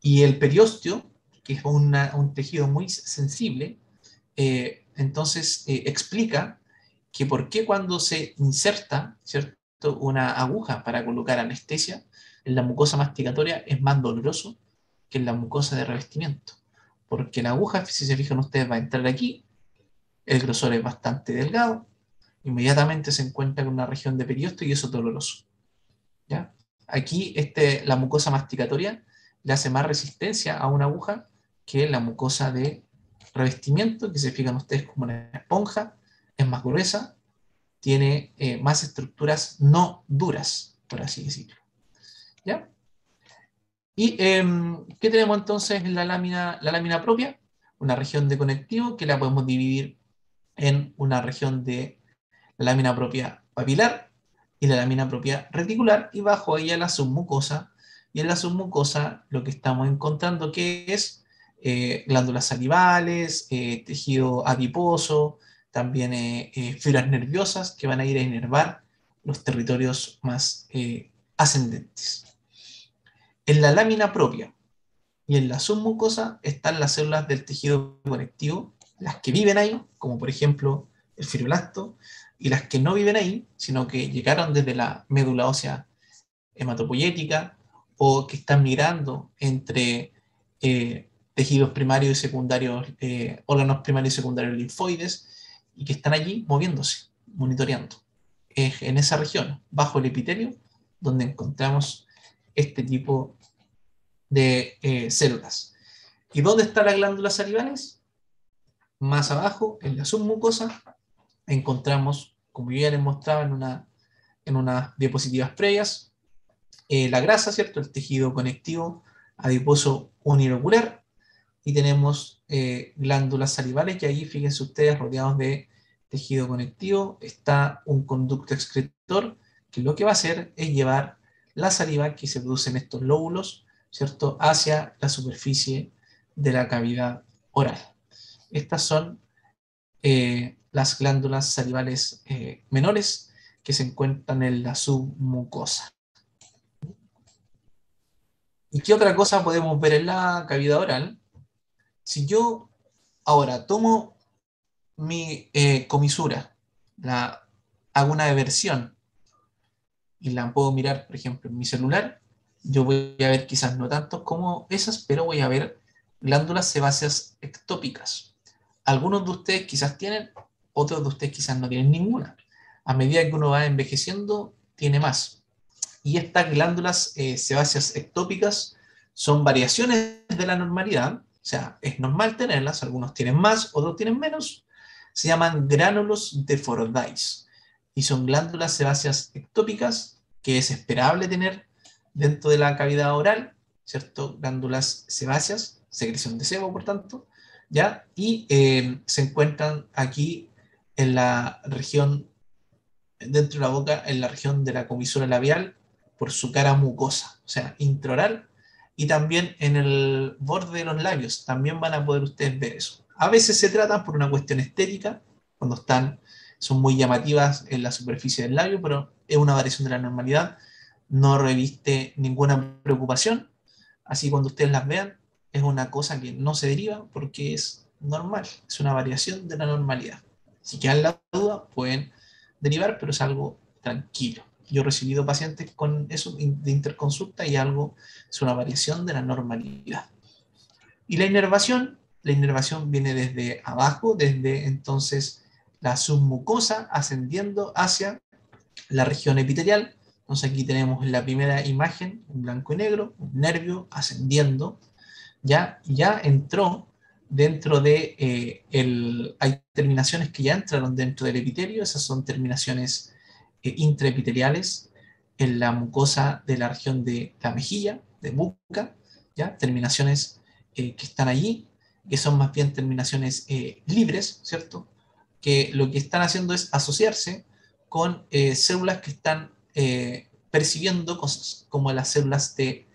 Y el periósteo, que es un tejido muy sensible, eh, entonces eh, explica que por qué cuando se inserta ¿cierto? una aguja para colocar anestesia en la mucosa masticatoria es más doloroso que en la mucosa de revestimiento. Porque la aguja, si se fijan ustedes, va a entrar aquí el grosor es bastante delgado, inmediatamente se encuentra con una región de periósteo y eso es doloroso. ¿ya? Aquí este, la mucosa masticatoria le hace más resistencia a una aguja que la mucosa de revestimiento, que se fijan ustedes como una esponja, es más gruesa, tiene eh, más estructuras no duras, por así decirlo. ¿Ya? ¿Y em, qué tenemos entonces en la lámina, la lámina propia? Una región de conectivo que la podemos dividir en una región de la lámina propia papilar y la lámina propia reticular y bajo ella la submucosa. Y en la submucosa lo que estamos encontrando que es eh, glándulas salivales, eh, tejido adiposo, también eh, fibras nerviosas que van a ir a inervar los territorios más ascendentes. En la lámina propia y en la submucosa están las células del tejido conectivo las que viven ahí, como por ejemplo el fibroblasto, y las que no viven ahí, sino que llegaron desde la médula ósea hematopoyética o que están migrando entre eh, tejidos primarios y secundarios, eh, órganos primarios y secundarios linfoides, y que están allí moviéndose, monitoreando. Es en esa región, bajo el epitelio, donde encontramos este tipo de eh, células. ¿Y dónde están las glándulas salivales? Más abajo, en la submucosa, encontramos, como ya les mostraba en, una, en unas diapositivas previas, eh, la grasa, ¿cierto? El tejido conectivo adiposo unilocular y tenemos eh, glándulas salivales y ahí, fíjense ustedes, rodeados de tejido conectivo, está un conducto excretor que lo que va a hacer es llevar la saliva que se produce en estos lóbulos, ¿cierto?, hacia la superficie de la cavidad oral. Estas son eh, las glándulas salivales eh, menores que se encuentran en la submucosa. ¿Y qué otra cosa podemos ver en la cavidad oral? Si yo ahora tomo mi eh, comisura, la, hago una eversión y la puedo mirar, por ejemplo, en mi celular, yo voy a ver quizás no tanto como esas, pero voy a ver glándulas sebáceas ectópicas. Algunos de ustedes quizás tienen, otros de ustedes quizás no tienen ninguna. A medida que uno va envejeciendo, tiene más. Y estas glándulas eh, sebáceas ectópicas son variaciones de la normalidad, o sea, es normal tenerlas, algunos tienen más, otros tienen menos. Se llaman gránulos de Fordyce y son glándulas sebáceas ectópicas que es esperable tener dentro de la cavidad oral, ¿cierto? Glándulas sebáceas, secreción de sebo, por tanto, ¿ya? Y eh, se encuentran aquí en la región, dentro de la boca, en la región de la comisura labial, por su cara mucosa, o sea, intraoral, y también en el borde de los labios, también van a poder ustedes ver eso. A veces se tratan por una cuestión estética, cuando están, son muy llamativas en la superficie del labio, pero es una variación de la normalidad, no reviste ninguna preocupación, así cuando ustedes las vean, es una cosa que no se deriva porque es normal, es una variación de la normalidad. Si quedan la duda, pueden derivar, pero es algo tranquilo. Yo he recibido pacientes con eso de interconsulta y algo es una variación de la normalidad. Y la inervación, la inervación viene desde abajo, desde entonces la submucosa ascendiendo hacia la región epitelial. Entonces aquí tenemos en la primera imagen, en blanco y negro, un nervio ascendiendo ya, ya entró dentro de eh, el, hay terminaciones que ya entraron dentro del epitelio, esas son terminaciones eh, en la mucosa de la región de la mejilla, de buca, ya, terminaciones que están allí, que son más bien terminaciones libres, ¿cierto? Que lo que están haciendo es asociarse con células que están percibiendo cosas, como las células de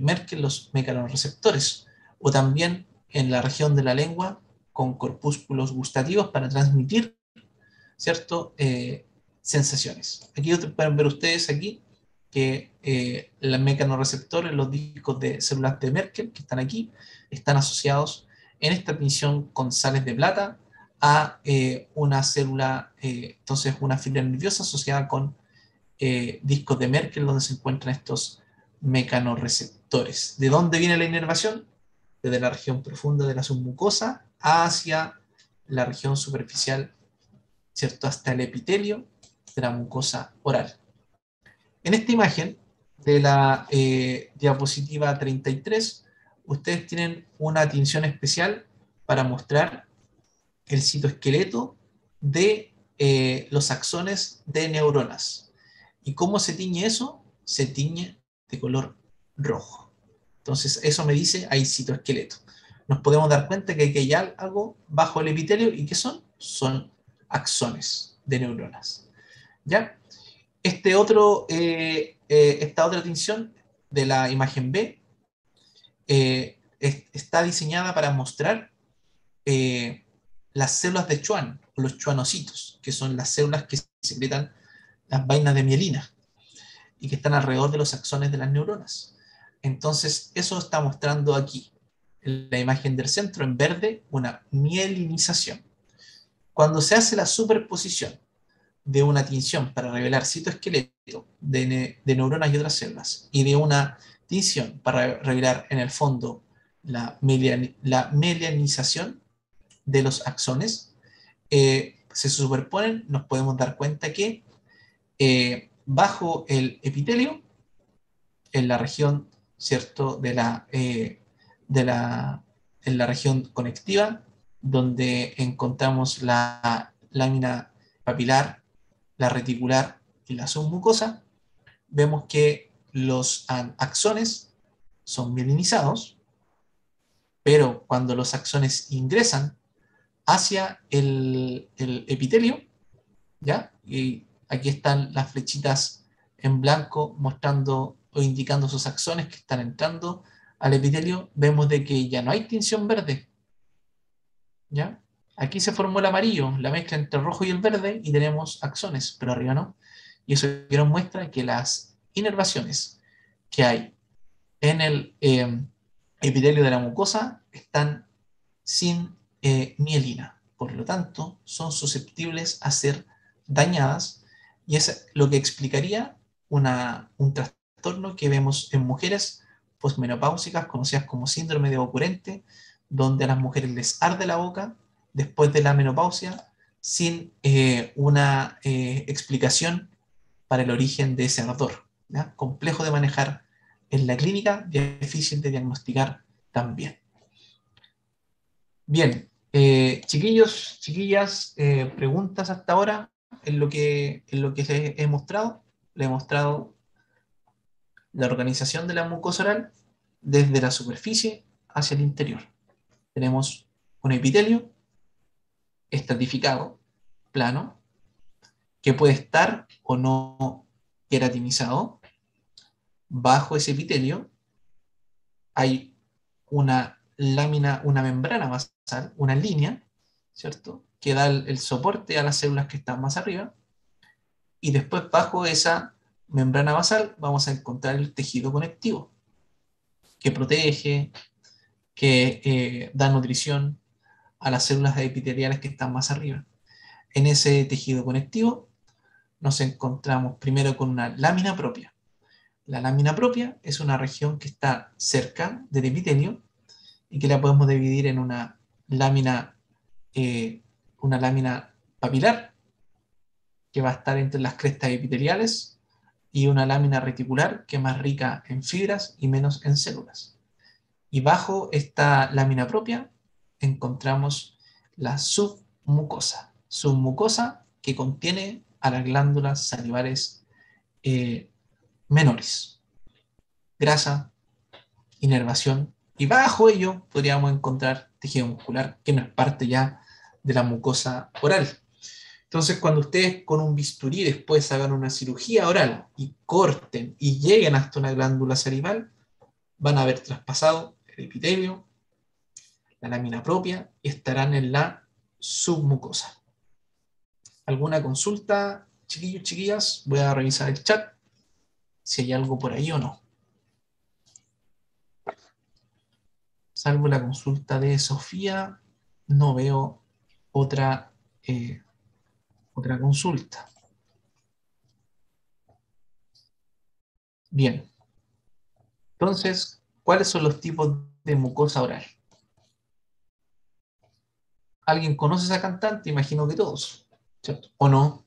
Merkel, los mecanorreceptores, o también en la región de la lengua con corpúsculos gustativos para transmitir, ¿cierto? Eh, sensaciones. Aquí pueden ver ustedes aquí que eh, los mecanorreceptores, los discos de células de Merkel que están aquí, están asociados en esta tinción con sales de plata a eh, una célula, eh, entonces una fibra nerviosa asociada con discos de Merkel donde se encuentran estos mecanorreceptores. ¿De dónde viene la inervación? Desde la región profunda de la submucosa hacia la región superficial, ¿cierto? Hasta el epitelio de la mucosa oral. En esta imagen de la eh, diapositiva 33, ustedes tienen una tinción especial para mostrar el citoesqueleto de eh, los axones de neuronas. ¿Y cómo se tiñe eso? Se tiñe de color rojo. Entonces, eso me dice hay citoesqueleto nos podemos dar cuenta que hay algo bajo el epitelio y que son? Son axones de neuronas. ¿Ya? Este otro, eh, eh, esta otra tinción de la imagen B está diseñada para mostrar las células de Schwann, o los schwannocitos, que son las células que secretan las vainas de mielina y que están alrededor de los axones de las neuronas. Entonces, eso está mostrando aquí la imagen del centro en verde, una mielinización. Cuando se hace la superposición de una tinción para revelar citoesqueleto de, de neuronas y otras células y de una tinción para revelar en el fondo la, la melianización de los axones, eh, se superponen, nos podemos dar cuenta que eh, bajo el epitelio, en la región ¿cierto? de la eh, de la, en la región conectiva, donde encontramos la lámina papilar, la reticular y la submucosa, vemos que los axones son mielinizados, pero cuando los axones ingresan hacia el, el, epitelio, ¿ya? Y aquí están las flechitas en blanco mostrando o indicando sus axones que están entrando al epitelio, vemos de que ya no hay tinción verde. ¿Ya? Aquí se formó el amarillo, la mezcla entre el rojo y el verde, y tenemos axones, pero arriba no. Y eso nos muestra que las inervaciones que hay en el eh, epitelio de la mucosa están sin eh, mielina. Por lo tanto, son susceptibles a ser dañadas y es lo que explicaría un trastorno que vemos en mujeres posmenopáusicas conocidas como síndrome de ocurrente, donde a las mujeres les arde la boca después de la menopausia sin eh, una eh, explicación para el origen de ese ardor. Complejo de manejar en la clínica, difícil de diagnosticar también. Bien, eh, chiquillos, chiquillas, preguntas hasta ahora en lo que, en lo que les he mostrado. Le he mostrado la organización de la mucosa oral desde la superficie hacia el interior. Tenemos un epitelio estratificado, plano, que puede estar o no queratinizado. Bajo ese epitelio hay una lámina, una membrana basal, una línea, ¿cierto? Que da el, soporte a las células que están más arriba. Y después bajo esa membrana basal vamos a encontrar el tejido conectivo, que protege, que eh, da nutrición a las células epiteliales que están más arriba. En ese tejido conectivo nos encontramos primero con una lámina propia. La lámina propia es una región que está cerca del epitelio y que la podemos dividir en una lámina, eh, una lámina papilar, que va a estar entre las crestas epiteliales y una lámina reticular que es más rica en fibras y menos en células. Y bajo esta lámina propia encontramos la submucosa, submucosa que contiene a las glándulas salivares eh, menores. Grasa, inervación Y bajo ello podríamos encontrar tejido muscular, que no es parte ya de la mucosa oral. Entonces, cuando ustedes con un bisturí después hagan una cirugía oral y corten y lleguen hasta una glándula salival, van a haber traspasado el epitelio, la lámina propia y estarán en la submucosa. ¿Alguna consulta, chiquillos, chiquillas? Voy a revisar el chat si hay algo por ahí o no. Salvo la consulta de Sofía, no veo otra, eh, otra consulta. Bien. Entonces, ¿cuáles son los tipos de mucosa oral? ¿Alguien conoce esa cantante? Imagino que todos. ¿cierto? ¿O no?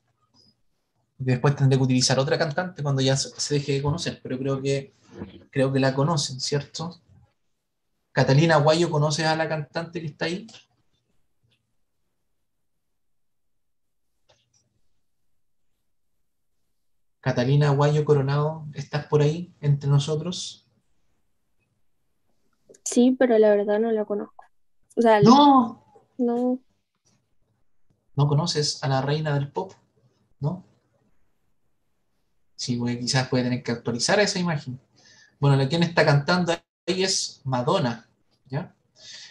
Después tendré que utilizar otra cantante cuando ya se deje de conocer, pero creo que, creo que la conocen, ¿cierto? Catalina Guayo, ¿conoces a la cantante que está ahí? Catalina Guayo Coronado, ¿estás por ahí entre nosotros? Sí, pero la verdad no la conozco. O sea, no. No. ¿No conoces a la reina del pop? ¿No? Sí, quizás puede tener que actualizar esa imagen. Bueno, la quien está cantando ahí es Madonna, ¿ya?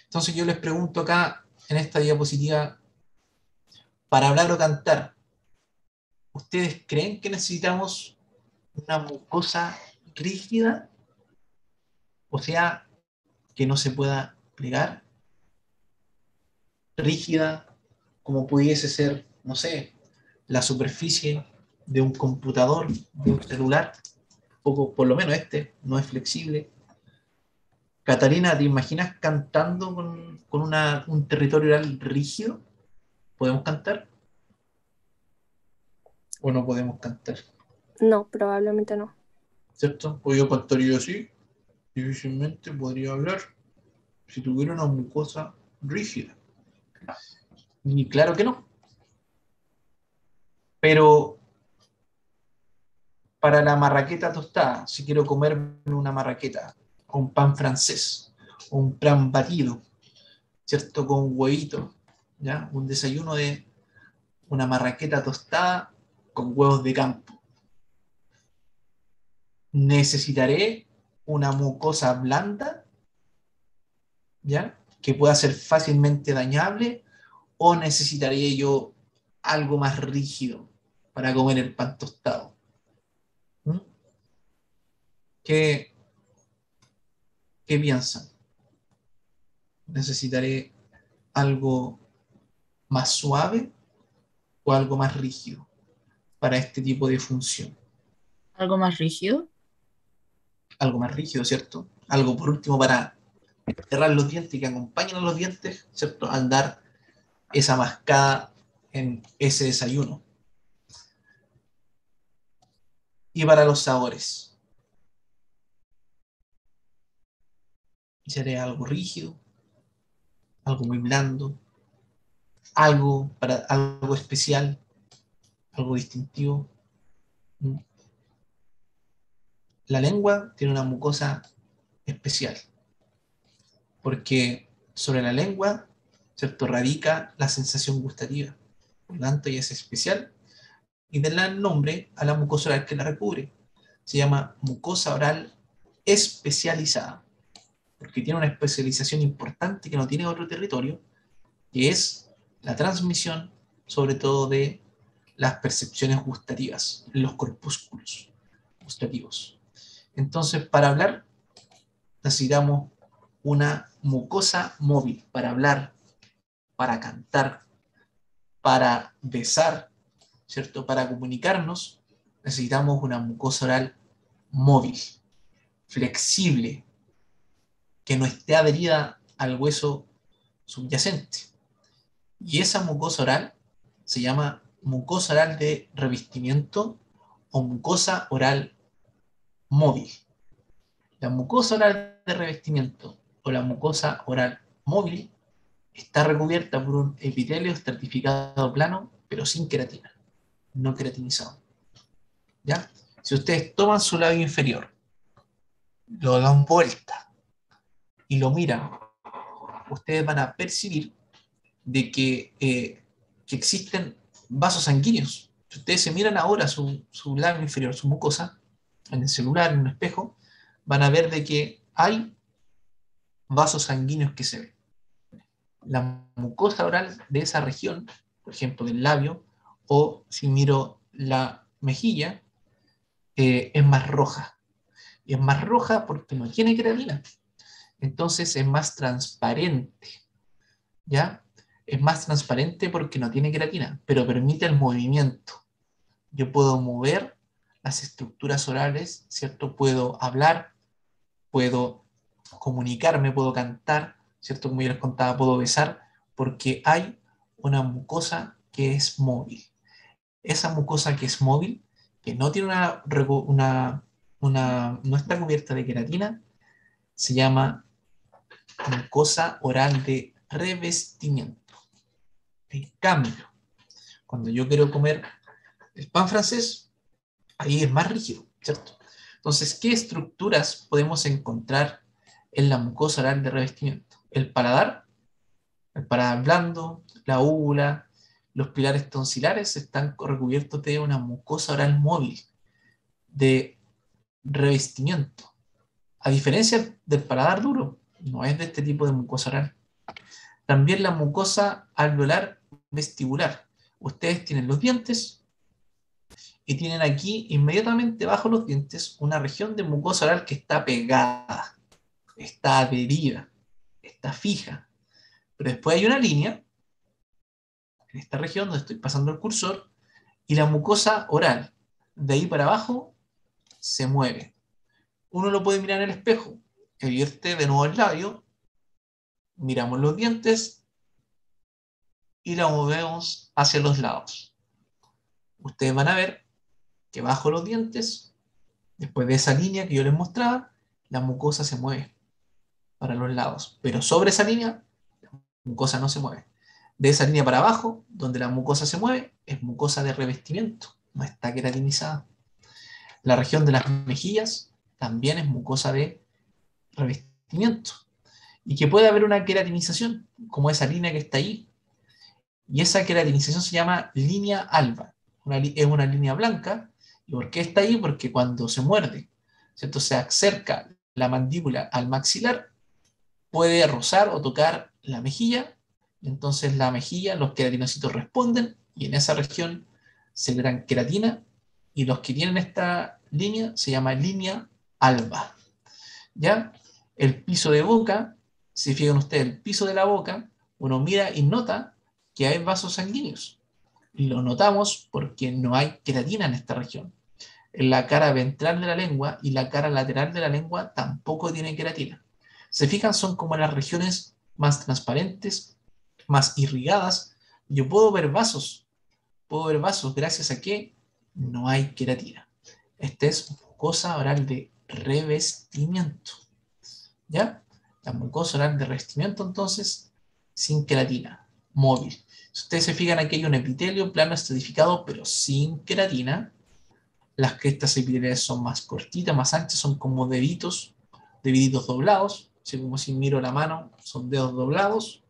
Entonces yo les pregunto acá, en esta diapositiva, para hablar o cantar, ¿ustedes creen que necesitamos una mucosa rígida? O sea, que no se pueda plegar, rígida, como pudiese ser, no sé, la superficie de un computador, de un celular, poco, por lo menos este, no es flexible. Catalina, ¿te imaginas cantando con, un territorio oral rígido? ¿Podemos cantar? ¿O no podemos cantar? No, probablemente no. ¿Cierto? Pues yo cantaría así, difícilmente podría hablar si tuviera una mucosa rígida. Y claro que no. Pero para la marraqueta tostada, si quiero comerme una marraqueta, o un pan francés, un pan batido, ¿cierto? Con huevito, ¿ya? Un desayuno de una marraqueta tostada con huevos de campo. Necesitaré una mucosa blanda, ¿ya? Que pueda ser fácilmente dañable o necesitaría yo algo más rígido para comer el pan tostado? ¿Mm? ¿Qué, ¿Qué piensan? ¿Necesitaré algo más suave o algo más rígido para este tipo de función? ¿Algo más rígido? Algo más rígido, ¿cierto? Algo por último para cerrar los dientes y que acompañen a los dientes, ¿cierto? Al dar esa mascada en ese desayuno. Y para los sabores. Seré algo rígido, algo muy blando, algo para algo especial, algo distintivo. La lengua tiene una mucosa especial, porque sobre la lengua ¿cierto? Radica la sensación gustativa. Por lo tanto, ella es especial y da el nombre a la mucosa oral que la recubre. Se llama mucosa oral especializada, porque tiene una especialización importante que no tiene otro territorio, que es la transmisión, sobre todo de las percepciones gustativas, los corpúsculos gustativos. Entonces, para hablar, necesitamos una mucosa móvil para hablar, para cantar, para besar, ¿cierto? Para comunicarnos, necesitamos una mucosa oral móvil, flexible, que no esté adherida al hueso subyacente. Y esa mucosa oral se llama mucosa oral de revestimiento o mucosa oral móvil. La mucosa oral de revestimiento o la mucosa oral móvil está recubierta por un epitelio estratificado plano, pero sin queratina, no queratinizado. ¿Ya? Si ustedes toman su labio inferior, lo dan vuelta y lo miran, ustedes van a percibir de que, eh, que existen vasos sanguíneos. Si ustedes se miran ahora su, su labio inferior, su mucosa, en el celular, en un espejo, van a ver de que hay vasos sanguíneos que se ven. La mucosa oral de esa región, por ejemplo, del labio, o si miro la mejilla, eh, es más roja. Y es más roja porque no tiene creatina. Entonces es más transparente. ¿Ya? Es más transparente porque no tiene creatina, pero permite el movimiento. Yo puedo mover las estructuras orales, ¿cierto? Puedo hablar, puedo comunicarme, puedo cantar, ¿cierto? Como yo les contaba, puedo besar, porque hay una mucosa que es móvil. Esa mucosa que es móvil, que no tiene una, una no está cubierta de queratina, se llama mucosa oral de revestimiento. En cambio, cuando yo quiero comer el pan francés, ahí es más rígido, ¿cierto? Entonces, ¿qué estructuras podemos encontrar en la mucosa oral de revestimiento? El paladar, el paladar blando, la úvula, los pilares tonsilares están recubiertos de una mucosa oral móvil de revestimiento. A diferencia del paladar duro, no es de este tipo de mucosa oral. También la mucosa alveolar vestibular. Ustedes tienen los dientes, y tienen aquí inmediatamente bajo los dientes una región de mucosa oral que está pegada, está adherida, está fija. Pero después hay una línea en esta región donde estoy pasando el cursor y la mucosa oral de ahí para abajo se mueve. Uno lo puede mirar en el espejo, vierte de nuevo el labio, miramos los dientes y la movemos hacia los lados. Ustedes van a ver que bajo los dientes, después de esa línea que yo les mostraba, la mucosa se mueve para los lados. Pero sobre esa línea, la mucosa no se mueve. De esa línea para abajo, donde la mucosa se mueve, es mucosa de revestimiento, no está queratinizada. La región de las mejillas también es mucosa de revestimiento. Y que puede haber una queratinización, como esa línea que está ahí. Y esa queratinización se llama línea alba. es una línea blanca ¿Y por qué está ahí? Porque cuando se muerde, ¿cierto? se acerca la mandíbula al maxilar, puede rozar o tocar la mejilla, entonces la mejilla, los queratinocitos responden, y en esa región se liberan queratina, y los que tienen esta línea se llama línea alba. ¿Ya? El piso de boca, si fijan ustedes, el piso de la boca, uno mira y nota que hay vasos sanguíneos. Lo notamos porque no hay queratina en esta región. En la cara ventral de la lengua y la cara lateral de la lengua tampoco tiene queratina. Se fijan, son como las regiones más transparentes, más irrigadas. Yo puedo ver vasos, puedo ver vasos gracias a que no hay queratina. Esta es mucosa oral de revestimiento. La mucosa oral de revestimiento, entonces, sin queratina, móvil. Si ustedes se fijan, aquí hay un epitelio plano estratificado, pero sin queratina. Las crestas epiteliales son más cortitas, más anchas, son como deditos, deditos doblados. Así como si miro la mano, son dedos doblados.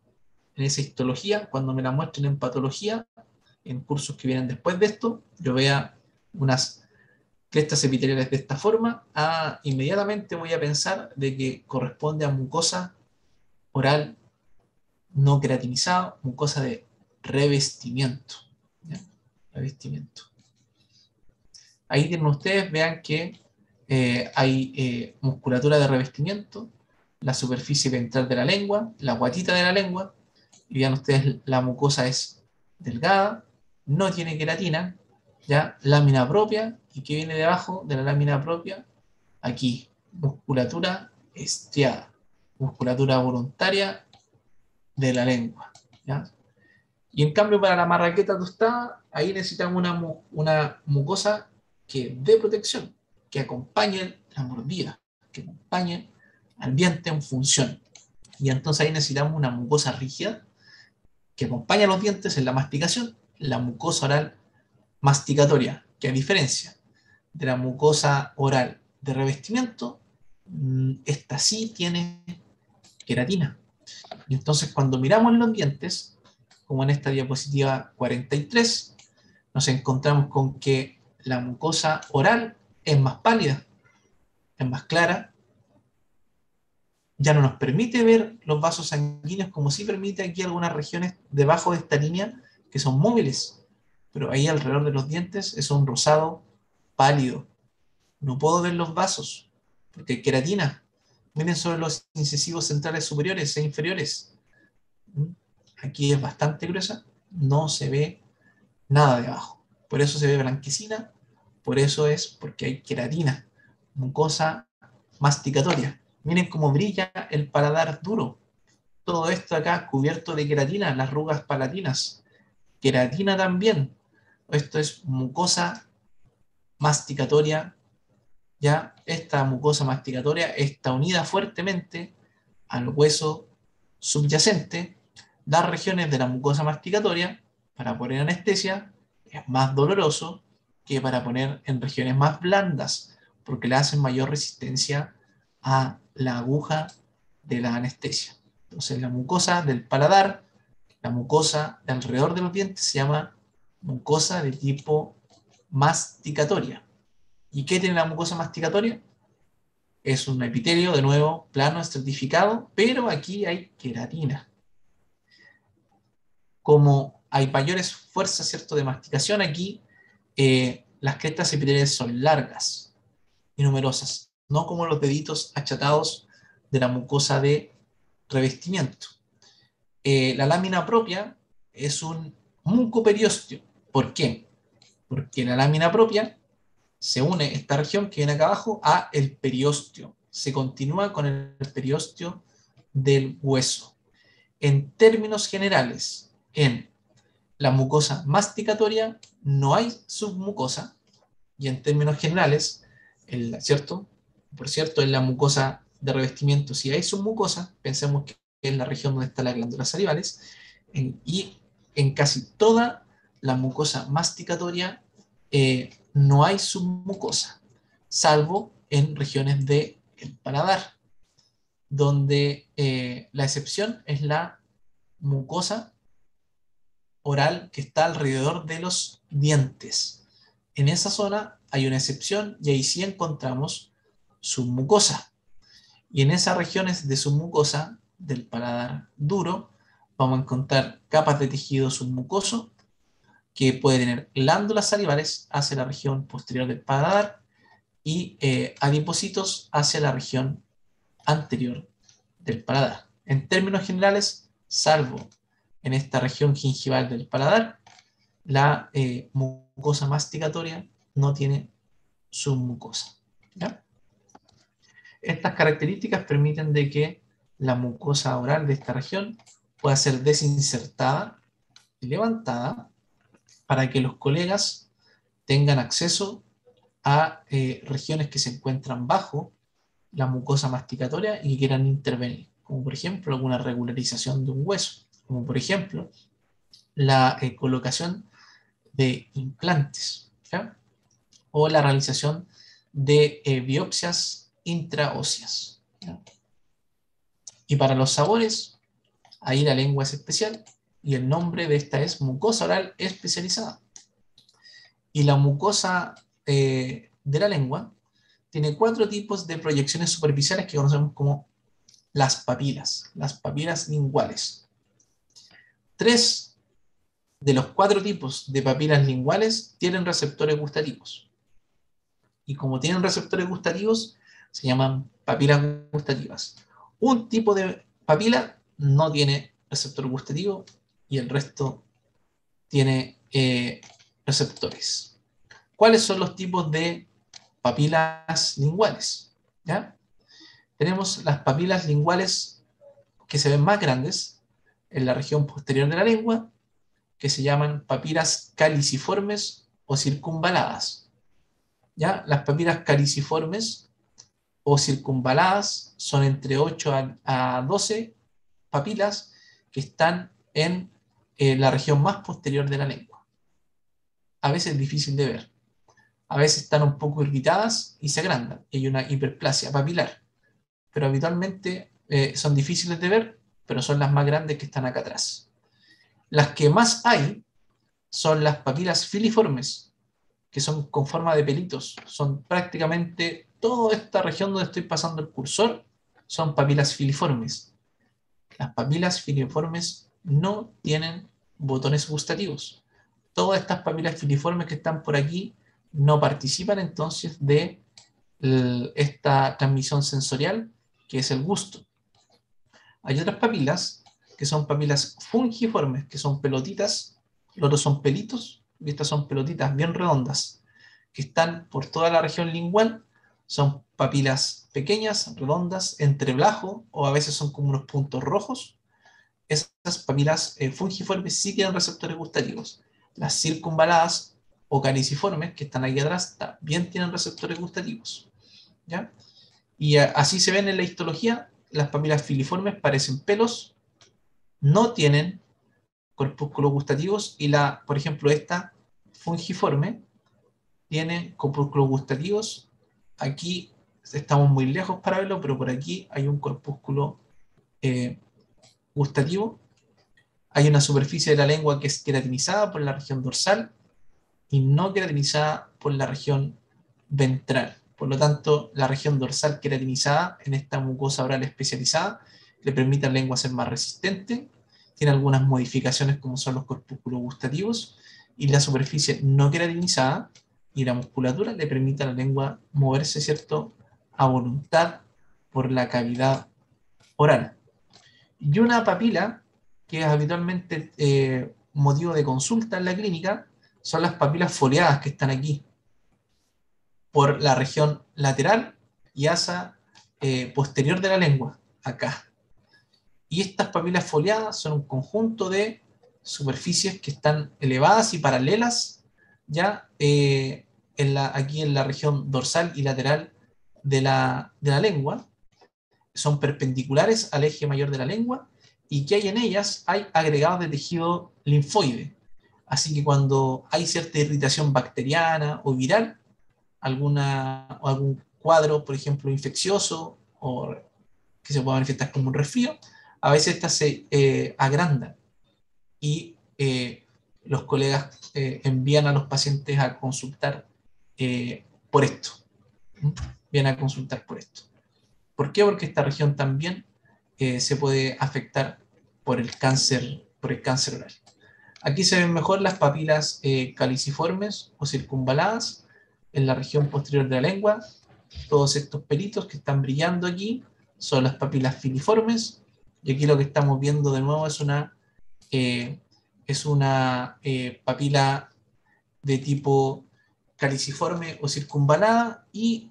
En esa histología, cuando me la muestren en patología, en cursos que vienen después de esto, yo vea unas crestas epiteliales de esta forma, inmediatamente voy a pensar de que corresponde a mucosa oral no queratinizada, mucosa de revestimiento. Revestimiento. Ahí tienen ustedes, vean que eh, hay eh, musculatura de revestimiento, la superficie ventral de la lengua, la guatita de la lengua, y vean ustedes, la mucosa es delgada, no tiene queratina, ya lámina propia, y que viene debajo de la lámina propia, aquí, musculatura estriada, musculatura voluntaria de la lengua. Y en cambio, para la marraqueta tostada, ahí necesitamos una, una mucosa que dé protección, que acompañe la mordida, que acompañe al diente en función. Y entonces ahí necesitamos una mucosa rígida que acompañe a los dientes en la masticación, la mucosa oral masticatoria, que a diferencia de la mucosa oral de revestimiento, mm, esta sí tiene queratina. Y entonces cuando miramos los dientes, como en esta diapositiva 43, nos encontramos con que la mucosa oral es más pálida, es más clara, ya no nos permite ver los vasos sanguíneos como sí permite aquí algunas regiones debajo de esta línea que son móviles, pero ahí alrededor de los dientes es un rosado pálido. No puedo ver los vasos porque hay queratina. Miren sobre los incisivos centrales superiores e inferiores. ¿Mm? Aquí es bastante gruesa, no se ve nada de abajo. Por eso se ve blanquecina, por eso es porque hay queratina, mucosa masticatoria. Miren cómo brilla el paladar duro. Todo esto acá cubierto de queratina, las rugas palatinas. Queratina también. Esto es mucosa masticatoria. Ya esta mucosa masticatoria está unida fuertemente al hueso subyacente. Las regiones de la mucosa masticatoria, para poner anestesia, es más doloroso que para poner en regiones más blandas, porque le hacen mayor resistencia a la aguja de la anestesia. Entonces la mucosa del paladar, la mucosa de alrededor de los dientes se llama mucosa de tipo masticatoria. ¿Y qué tiene la mucosa masticatoria? Es un epitelio, de nuevo, plano, estratificado, pero aquí hay queratina. Como hay mayores fuerzas ¿cierto? de masticación, aquí eh, las crestas epiteliales son largas y numerosas no como los deditos achatados de la mucosa de revestimiento. Eh, la lámina propia es un mucoperiostio. ¿Por qué? Porque la lámina propia se une esta región que viene acá abajo a el periostio. Se continúa con el periostio del hueso. En términos generales, en la mucosa masticatoria no hay submucosa y en términos generales, el, ¿cierto? Por cierto, en la mucosa de revestimiento, si hay submucosa, pensemos que es la región donde están las glándulas salivales, y en casi toda la mucosa masticatoria eh, no hay submucosa, salvo en regiones del paladar, donde eh, la excepción es la mucosa oral que está alrededor de los dientes. En esa zona hay una excepción y ahí sí encontramos submucosa. Y en esas regiones de submucosa, del paladar duro, vamos a encontrar capas de tejido submucoso que puede tener glándulas salivares hacia la región posterior del paladar y eh, adipocitos hacia la región anterior del paladar. En términos generales, salvo en esta región gingival del paladar, la eh, mucosa masticatoria no tiene submucosa. ¿ya? Estas características permiten de que la mucosa oral de esta región pueda ser desinsertada y levantada para que los colegas tengan acceso a eh, regiones que se encuentran bajo la mucosa masticatoria y que quieran intervenir, como por ejemplo alguna regularización de un hueso, como por ejemplo la eh, colocación de implantes o la realización de eh, biopsias intraóseas. Y para los sabores, ahí la lengua es especial y el nombre de esta es mucosa oral especializada. Y la mucosa eh, de la lengua tiene cuatro tipos de proyecciones superficiales que conocemos como las papilas, las papilas linguales. Tres de los cuatro tipos de papilas linguales tienen receptores gustativos. Y como tienen receptores gustativos, se llaman papilas gustativas. Un tipo de papila no tiene receptor gustativo y el resto tiene eh, receptores. ¿Cuáles son los tipos de papilas linguales? ¿Ya? Tenemos las papilas linguales que se ven más grandes en la región posterior de la lengua, que se llaman papilas caliciformes o circunvaladas. ¿Ya? Las papilas caliciformes o circunvaladas son entre 8 a, 12 papilas que están en eh, la región más posterior de la lengua. A veces es difícil de ver. A veces están un poco irritadas y se agrandan. Hay una hiperplasia papilar. Pero habitualmente eh, son difíciles de ver, pero son las más grandes que están acá atrás. Las que más hay son las papilas filiformes, que son con forma de pelitos. Son prácticamente toda esta región donde estoy pasando el cursor, son papilas filiformes. Las papilas filiformes no tienen botones gustativos. Todas estas papilas filiformes que están por aquí no participan entonces de esta transmisión sensorial que es el gusto. Hay otras papilas que son papilas fungiformes, que son pelotitas, los otros son pelitos, y estas son pelotitas bien redondas, que están por toda la región lingual, son papilas pequeñas, redondas, entre blajo, o a veces son como unos puntos rojos. Esas papilas eh, fungiformes sí tienen receptores gustativos. Las circunvaladas o cariciformes, que están aquí atrás, también tienen receptores gustativos. ¿ya? Y así se ven en la histología, las papilas filiformes parecen pelos, no tienen corpúsculos gustativos y la, por ejemplo, esta fungiforme tiene corpúsculos gustativos. Aquí estamos muy lejos para verlo, pero por aquí hay un corpúsculo eh, gustativo. Hay una superficie de la lengua que es queratinizada por la región dorsal y no queratinizada por la región ventral. Por lo tanto, la región dorsal queratinizada en esta mucosa oral especializada le permite a la lengua ser más resistente, tiene algunas modificaciones como son los corpúsculos gustativos y la superficie no queratinizada y la musculatura le permite a la lengua moverse, ¿cierto?, a voluntad por la cavidad oral. Y una papila que es habitualmente eh, motivo de consulta en la clínica son las papilas foliadas que están aquí por la región lateral y asa eh, posterior de la lengua, acá. Y estas papilas foliadas son un conjunto de superficies que están elevadas y paralelas ya eh, en la, aquí en la región dorsal y lateral de la, de la lengua. Son perpendiculares al eje mayor de la lengua y que hay en ellas hay agregados de tejido linfoide. Así que cuando hay cierta irritación bacteriana o viral, alguna, o algún cuadro, por ejemplo, infeccioso o que se puede manifestar como un resfrío, a veces estas se eh, agrandan y eh, los colegas eh, envían a los pacientes a consultar por esto. Vienen a consultar por esto. ¿Por qué? Porque esta región también se puede afectar por el cáncer, por el cáncer oral. Aquí se ven mejor las papilas caliciformes o circunvaladas en la región posterior de la lengua. Todos estos pelitos que están brillando aquí son las papilas filiformes. Y aquí lo que estamos viendo de nuevo es una, eh, es una eh, papila de tipo caliciforme o circunvalada y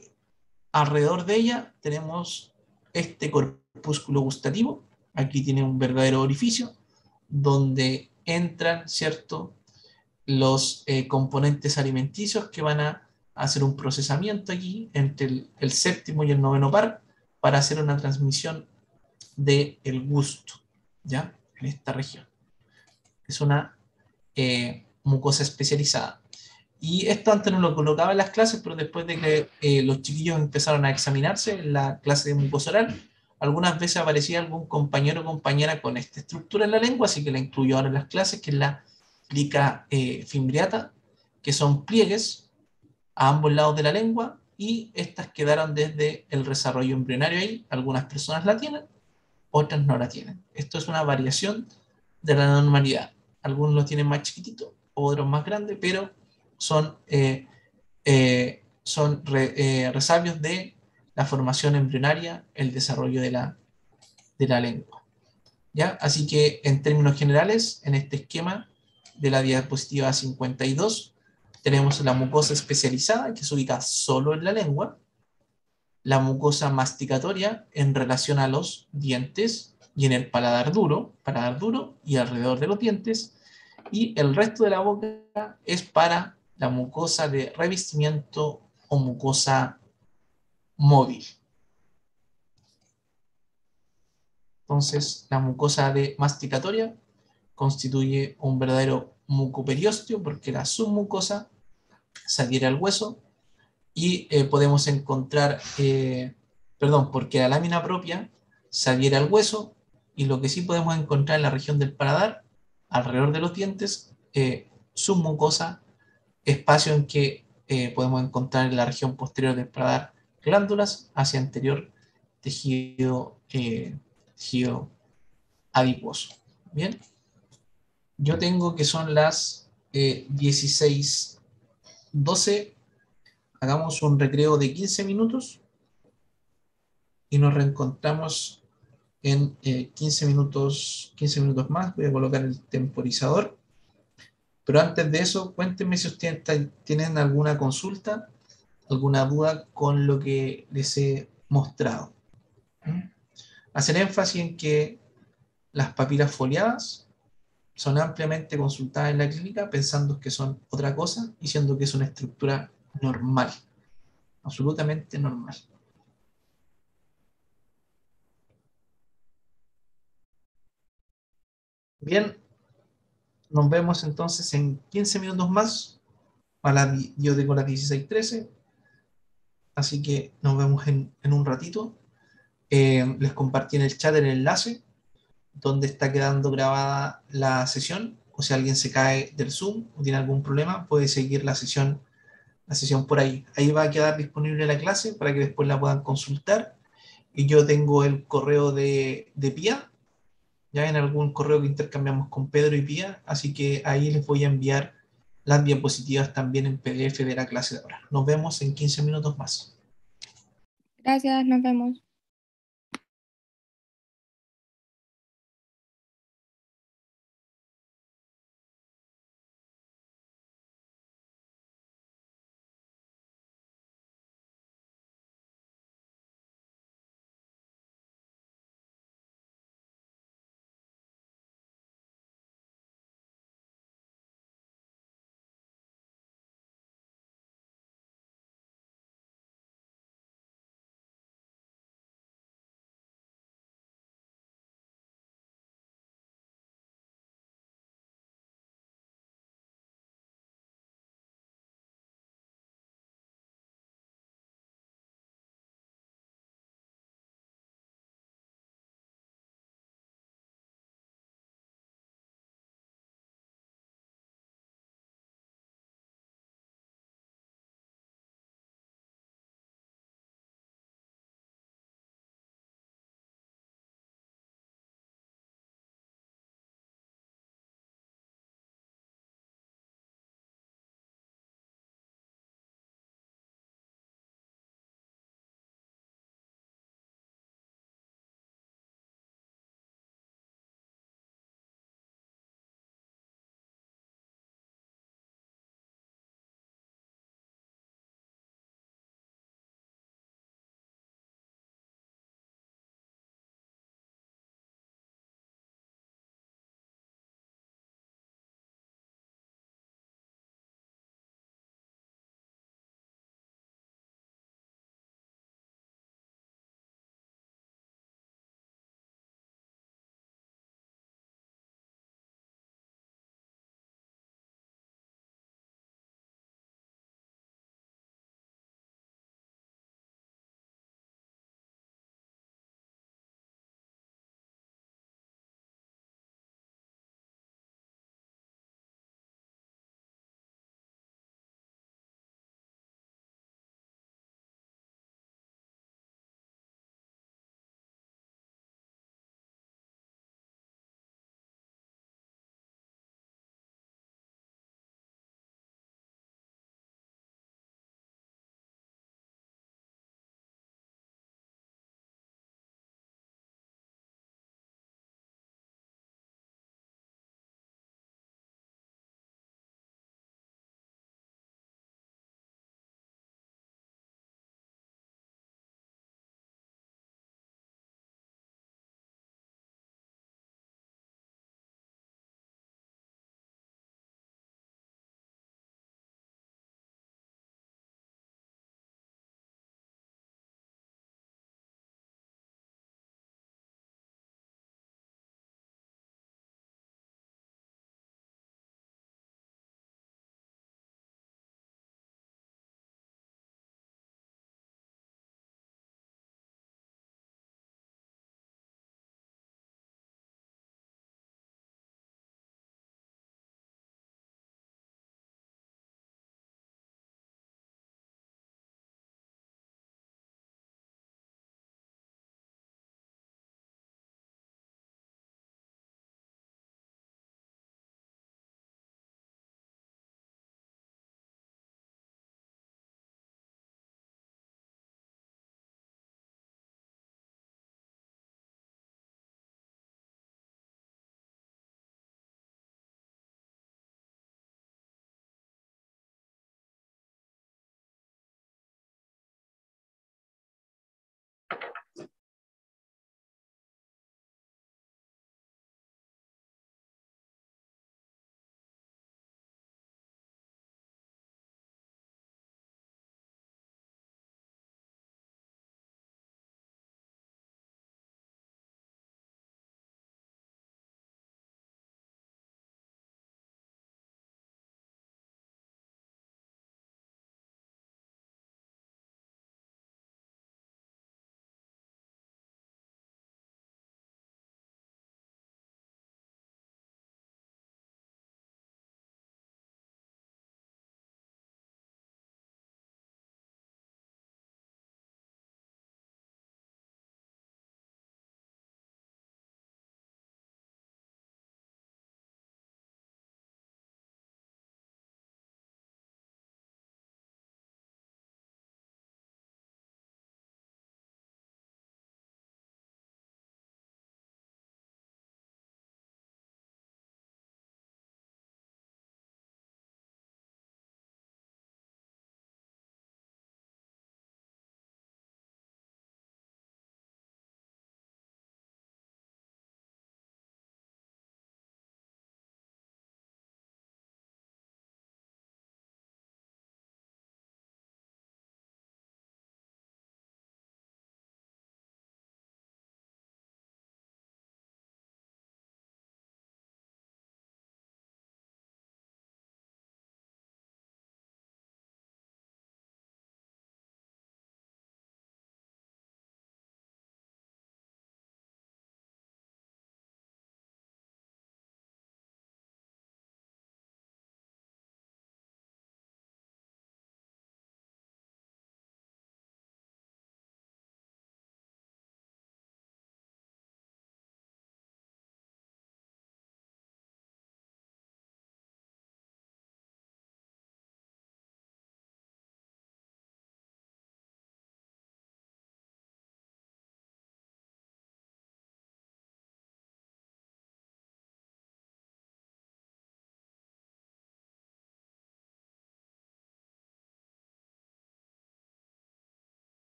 alrededor de ella tenemos este corpúsculo gustativo. Aquí tiene un verdadero orificio donde entran, ¿cierto?, los eh, componentes alimenticios que van a hacer un procesamiento aquí entre el, séptimo y el noveno par para hacer una transmisión del el gusto, ¿ya? En esta región. Es una eh, mucosa especializada. Y esto antes no lo colocaba en las clases, pero después de que eh, los chiquillos empezaron a examinarse en la clase de mucosa oral, algunas veces aparecía algún compañero o compañera con esta estructura en la lengua, así que la incluyo ahora en las clases, que es la plica eh, fimbriata, que son pliegues a ambos lados de la lengua y estas quedaron desde el desarrollo embrionario ahí. Algunas personas la tienen, otras no la tienen. Esto es una variación de la normalidad. Algunos lo tienen más chiquitito, otros más grande, pero son, eh, eh, son eh, resabios de la formación embrionaria, el desarrollo de la, de la lengua. ¿Ya? Así que en términos generales, en este esquema de la diapositiva 52, tenemos la mucosa especializada, que se ubica solo en la lengua, la mucosa masticatoria en relación a los dientes y en el paladar duro, paladar duro y alrededor de los dientes, y el resto de la boca es para la mucosa de revestimiento o mucosa móvil. Entonces, la mucosa de masticatoria constituye un verdadero mucoperiostio porque la submucosa se al hueso y eh, podemos encontrar, eh, perdón, porque la lámina propia se al hueso y lo que sí podemos encontrar en la región del paladar, alrededor de los dientes, eh, submucosa, espacio en que eh, podemos encontrar en la región posterior del paladar glándulas, hacia anterior tejido, eh, adiposo. Bien, yo tengo que son las 16, 12, hagamos un recreo de 15 minutos y nos reencontramos en 15 minutos, 15 minutos más. Voy a colocar el temporizador. Pero antes de eso, cuéntenme si ustedes tienen alguna consulta, alguna duda con lo que les he mostrado. ¿Mm? Hacer énfasis en que las papilas foliadas son ampliamente consultadas en la clínica pensando que son otra cosa y siendo que es una estructura normal, absolutamente normal. Bien, nos vemos entonces en 15 minutos más. Para la, yo tengo las 16.13. Así que nos vemos en, un ratito. Eh, les compartí en el chat el enlace donde está quedando grabada la sesión. O si alguien se cae del Zoom o tiene algún problema, puede seguir la sesión, la sesión por ahí. Ahí va a quedar disponible la clase para que después la puedan consultar. Y yo tengo el correo de, de Pia, ya en algún correo que intercambiamos con Pedro y Pía, así que ahí les voy a enviar las diapositivas también en PDF de la clase de ahora. Nos vemos en 15 minutos más. Gracias, nos vemos.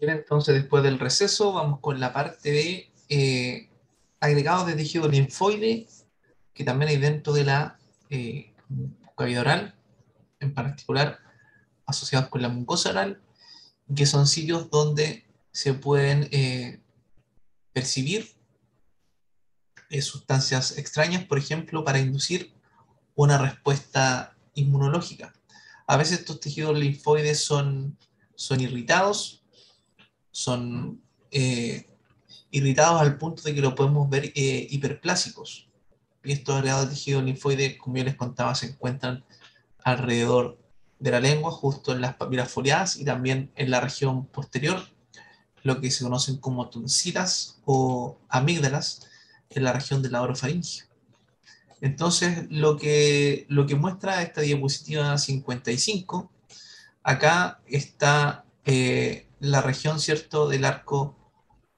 Entonces después del receso vamos con la parte de eh, agregados de tejido linfoide que también hay dentro de la eh, cavidad oral, en particular asociados con la mucosa oral, que son sitios donde se pueden eh, percibir eh, sustancias extrañas, por ejemplo, para inducir una respuesta inmunológica. A veces estos tejidos linfoides son, son irritados, son eh, irritados al punto de que lo podemos ver hiperplásicos. Y estos agregados de tejido linfoide, como yo les contaba, se encuentran alrededor de la lengua, justo en las papilas foliadas y también en la región posterior, lo que se conocen como tonsilas o amígdalas en la región de la orofaringe. Entonces, lo que, lo que muestra esta diapositiva 55, acá está eh, la región, ¿cierto?, del arco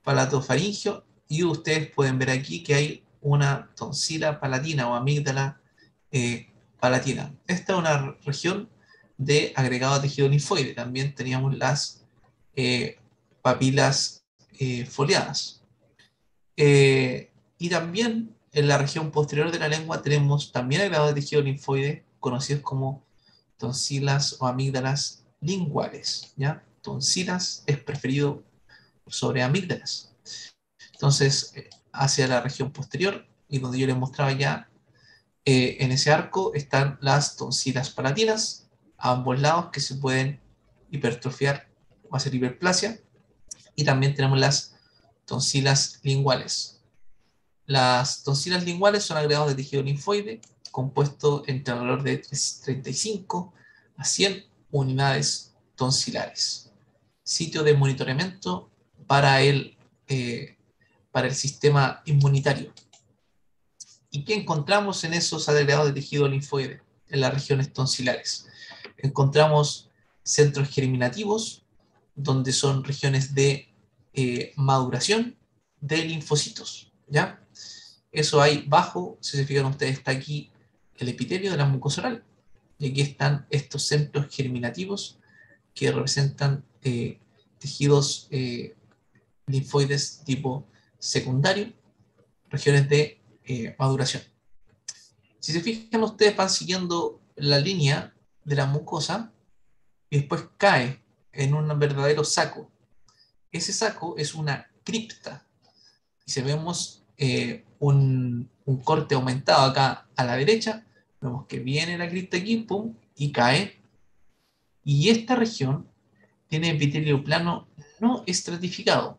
palatofaringio y ustedes pueden ver aquí que hay una tonsila palatina o amígdala eh, palatina. Esta es una región de agregado tejido linfoide. También teníamos las eh, papilas eh, foliadas. Y también en la región posterior de la lengua tenemos también agregado de tejido linfoide, conocidos como tonsilas o amígdalas linguales. ¿ya? Tonsilas es preferido sobre amígdalas. Entonces, hacia la región posterior, y donde yo les mostraba ya, en ese arco están las tonsilas palatinas, a ambos lados que se pueden hipertrofiar o hacer hiperplasia. Y también tenemos las tonsilas linguales. Las tonsilas linguales son agregados de tejido linfoide compuesto entre valor de 35 a 100 unidades tonsilares. Sitio de monitoreamiento para el, eh, para el sistema inmunitario. ¿Y qué encontramos en esos agregados de tejido linfoide en las regiones tonsilares? encontramos centros germinativos, donde son regiones de eh, maduración de linfocitos, ¿ya? Eso hay bajo, si se fijan ustedes, está aquí el epitelio de la mucosa oral, y aquí están estos centros germinativos que representan eh, tejidos eh, linfoides tipo secundario, regiones de maduración. Si se fijan ustedes van siguiendo la línea de la mucosa y después cae en un verdadero saco. Ese saco es una cripta. Y si vemos eh, un, corte aumentado acá a la derecha, vemos que viene la cripta aquí, pum, y cae. Y esta región tiene epitelio plano no estratificado.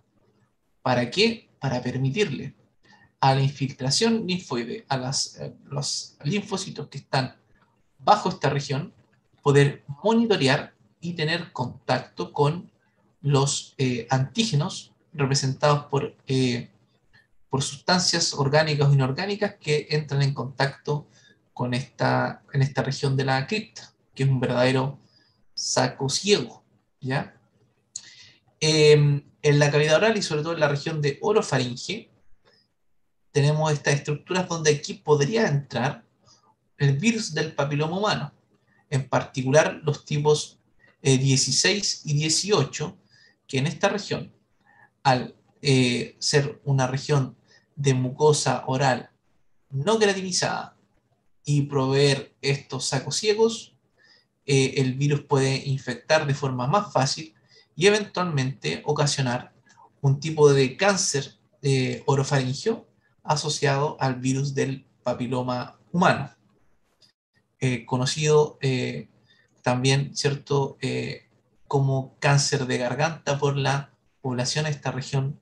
¿Para qué? Para permitirle a la infiltración linfoide, a eh, los linfocitos que están bajo esta región, poder monitorear y tener contacto con los eh, antígenos representados por, eh, por sustancias orgánicas o inorgánicas que entran en contacto con esta, en esta región de la cripta, que es un verdadero saco ciego. Em, en la cavidad oral y sobre todo en la región de orofaringe, tenemos estas estructuras donde aquí podría entrar el virus del papiloma humano en particular los tipos 16 eh, y 18, que en esta región, al eh, ser una región de mucosa oral no gratinizada y proveer estos sacos ciegos, eh, el virus puede infectar de forma más fácil y eventualmente ocasionar un tipo de cáncer orofaringio asociado al virus del papiloma humano. Eh, conocido eh, también, ¿cierto?, eh, como cáncer de garganta por la población de esta región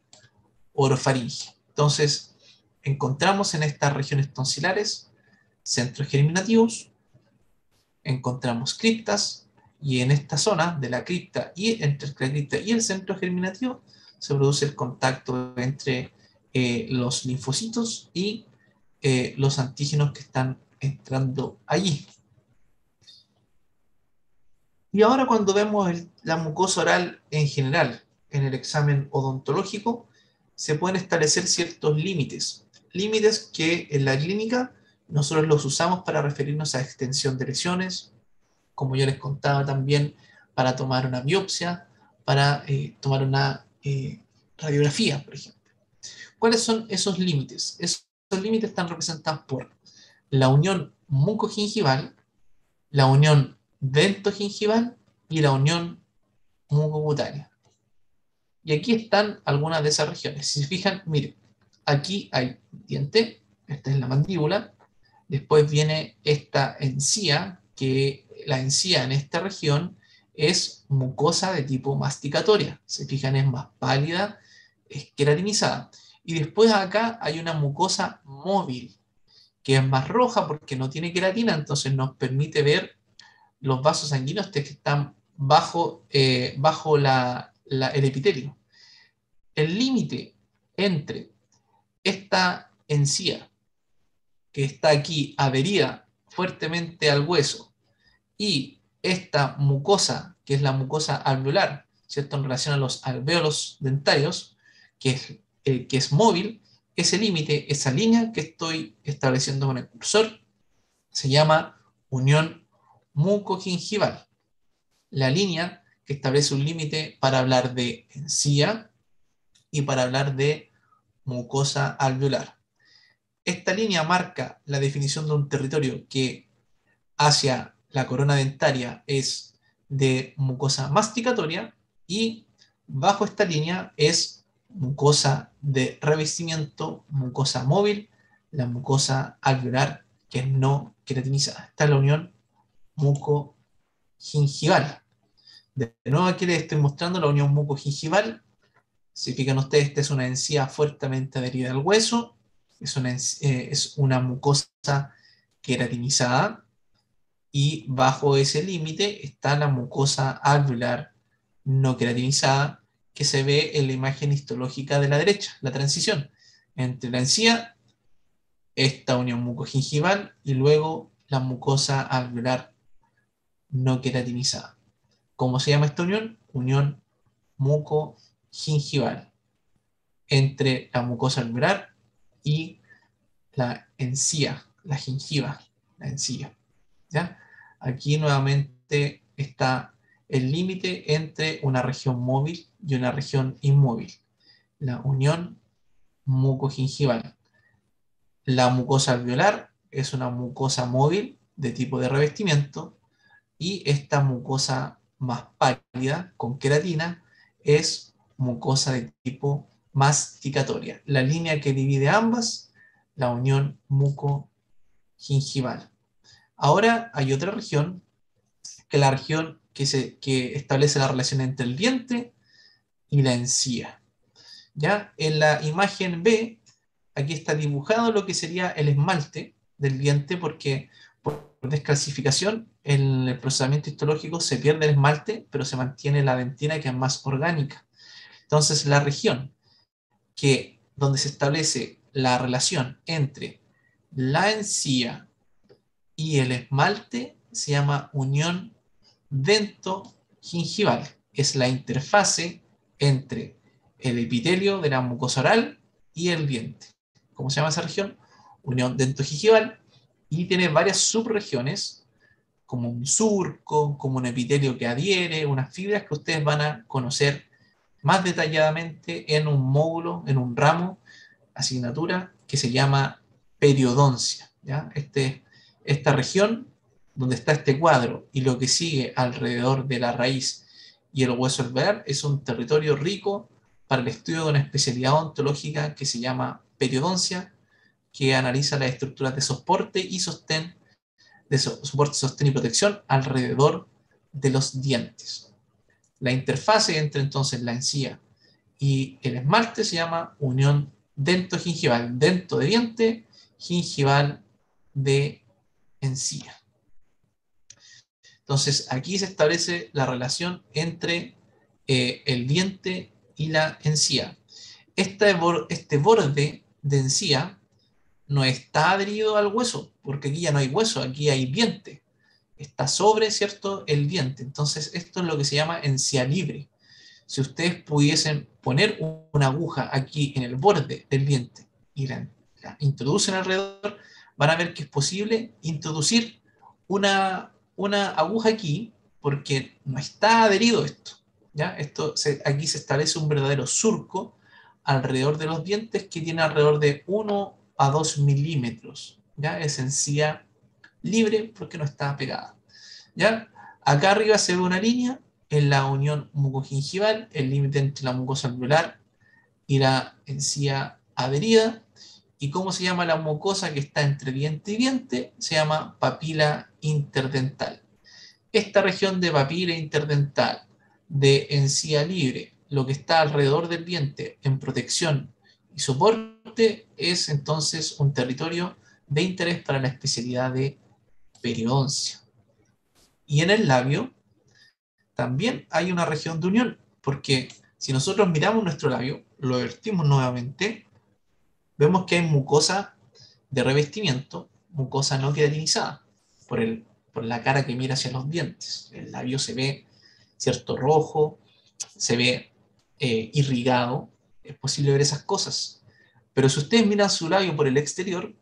orofaringe. Entonces, encontramos en estas regiones tonsilares centros germinativos, encontramos criptas, y en esta zona de la cripta y entre la cripta y el centro germinativo se produce el contacto entre los linfocitos y los antígenos que están entrando allí. Y ahora cuando vemos la mucosa oral en general en el examen odontológico, se pueden establecer ciertos límites. Límites que en la clínica nosotros los usamos para referirnos a extensión de lesiones, como yo les contaba también, para tomar una biopsia, para eh, tomar una eh, radiografía, por ejemplo. ¿Cuáles son esos límites? Esos límites están representados por la unión mucogingival, la unión dentogingival y la unión mucocutánea. Y aquí están algunas de esas regiones. Si se fijan, miren, aquí hay diente, esta es la mandíbula, después viene esta encía, que la encía en esta región es mucosa de tipo masticatoria. Se fijan, es más pálida, es queratinizada. Y después acá hay una mucosa móvil, que es más roja porque no tiene queratina, entonces nos permite ver los vasos sanguíneos que están bajo, eh, bajo la, el epitelio. El límite entre esta encía, que está aquí adherida fuertemente al hueso, y esta mucosa, que es la mucosa alveolar, ¿cierto? En relación a los alvéolos dentarios, que es, eh, que es móvil, ese límite, esa línea que estoy estableciendo con el cursor, se llama unión mucogingival. La línea que establece un límite para hablar de encía y para hablar de mucosa alveolar. Esta línea marca la definición de un territorio que hacia la corona dentaria es de mucosa masticatoria y bajo esta línea es mucosa de revestimiento, mucosa móvil, la mucosa alveolar que es no queratinizada. Esta es la unión mucogingival. De nuevo aquí les estoy mostrando la unión mucogingival. Si fijan ustedes, esta es una encía fuertemente adherida al hueso, es una, eh, es una mucosa queratinizada y bajo ese límite está la mucosa alveolar no queratinizada que se ve en la imagen histológica de la derecha, la transición entre la encía, esta unión mucogingival y luego la mucosa alveolar no queratinizada. ¿Cómo se llama esta unión? Unión mucogingival entre la mucosa alveolar y la encía, la gingiva, la encía. ¿ya? Aquí nuevamente está el límite entre una región móvil y una región inmóvil, la unión mucogingival. La mucosa alveolar es una mucosa móvil de tipo de revestimiento y esta mucosa más pálida con queratina es mucosa de tipo masticatoria. La línea que divide ambas, la unión mucogingival. Ahora hay otra región, que es la región que, establece la relación entre el diente y la encía. ¿Ya? En la imagen B, aquí está dibujado lo que sería el esmalte del diente, porque por descalcificación en el procesamiento histológico se pierde el esmalte, pero se mantiene la dentina que es más orgánica. Entonces, la región que, donde se establece la relación entre la encía y el esmalte se llama unión dento-gingival. Es la interfase entre el epitelio de la mucosa oral y el diente. ¿Cómo se llama esa región? Unión dento-gingival. Y tiene varias subregiones, como un surco, como un epitelio que adhiere, unas fibras que ustedes van a conocer más detalladamente en un módulo, en un ramo, asignatura, que se llama periodoncia. ¿ya? Este esta región donde está este cuadro y lo que sigue alrededor de la raíz y el hueso alveolar es un territorio rico para el estudio de una especialidad ontológica que se llama periodoncia, que analiza las estructuras de soporte y sostén, de soporte, sostén y protección alrededor de los dientes. La interfase entre entonces la encía y el esmalte se llama unión dento-gingival, dento de diente, gingival de encía. Entonces, aquí se establece la relación entre eh, el diente y la encía. Este, este borde de encía no está adherido al hueso, porque aquí ya no hay hueso, aquí hay diente. Está sobre, ¿cierto?, el diente. Entonces, esto es lo que se llama encía libre. Si ustedes pudiesen poner una aguja aquí en el borde del diente y la introducen alrededor, van a ver que es posible introducir una, una aguja aquí porque no está adherido esto. ¿ya? Esto aquí se establece un verdadero surco alrededor de los dientes que tiene alrededor de 1 a 2 milímetros. ¿ya? Es encía libre porque no está pegada. ¿ya? Acá arriba se ve una línea en la unión mucogingival, el límite entre la mucosa alveolar y la encía adherida. ¿Y cómo se llama la mucosa que está entre diente y diente? Se llama papila interdental. Esta región de papila interdental, de encía libre, lo que está alrededor del diente en protección y soporte, es entonces un territorio de interés para la especialidad de periodoncia. Y en el labio también hay una región de unión, porque si nosotros miramos nuestro labio, lo vertimos nuevamente, vemos que hay mucosa de revestimiento, mucosa no queratinizada, por, el, por la cara que mira hacia los dientes. El labio se ve, cierto, rojo, se ve eh, irrigado, es posible ver esas cosas. Pero si ustedes miran su labio por el exterior,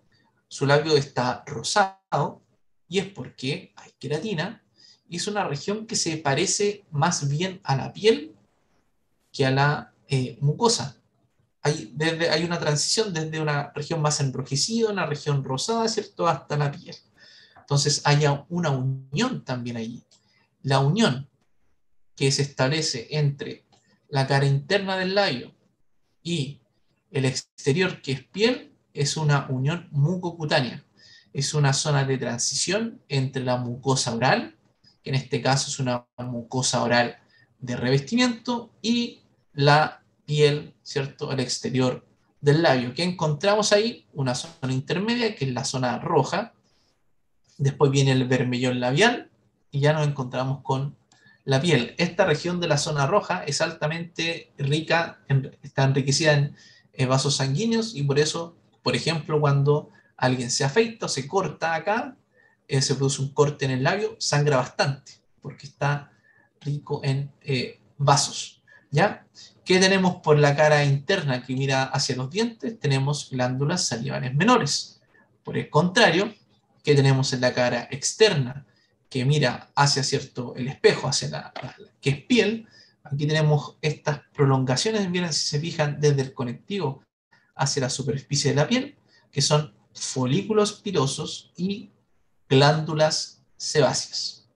su labio está rosado y es porque hay queratina y es una región que se parece más bien a la piel que a la eh, mucosa. Hay, desde, hay una transición desde una región más enrojecida, una región rosada, ¿cierto?, hasta la piel. Entonces hay una unión también allí. La unión que se establece entre la cara interna del labio y el exterior, que es piel, es una unión mucocutánea. Es una zona de transición entre la mucosa oral, que en este caso es una mucosa oral de revestimiento, y la piel, ¿cierto?, al exterior del labio. que encontramos ahí? Una zona intermedia, que es la zona roja. Después viene el vermellón labial, y ya nos encontramos con la piel. Esta región de la zona roja es altamente rica, está enriquecida en eh, vasos sanguíneos y por eso, por ejemplo, cuando alguien se afeita o se corta acá, eh, se produce un corte en el labio, sangra bastante, porque está rico en eh, vasos. ¿Ya? ¿Qué tenemos por la cara interna que mira hacia los dientes? Tenemos glándulas salivales menores. Por el contrario, ¿qué tenemos en la cara externa? que mira hacia cierto el espejo, hacia la, que es piel, aquí tenemos estas prolongaciones, miren si se fijan desde el conectivo hacia la superficie de la piel, que son folículos pilosos y glándulas sebáceas.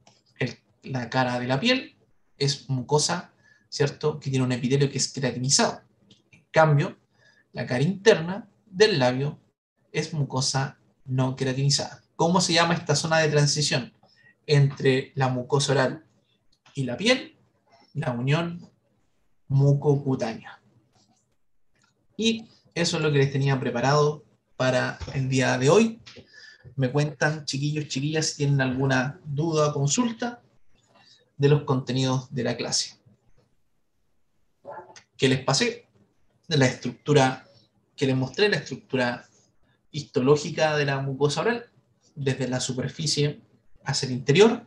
la cara de la piel es mucosa, ¿cierto? Que tiene un epitelio que es queratinizado. En cambio, la cara interna del labio es mucosa no queratinizada. ¿Cómo se llama esta zona de transición? entre la mucosa oral y la piel, la unión mucocutánea. Y eso es lo que les tenía preparado para el día de hoy. Me cuentan, chiquillos, chiquillas, si tienen alguna duda o consulta de los contenidos de la clase. ¿Qué les pasé? De la estructura que les mostré, la estructura histológica de la mucosa oral, desde la superficie hacia el interior,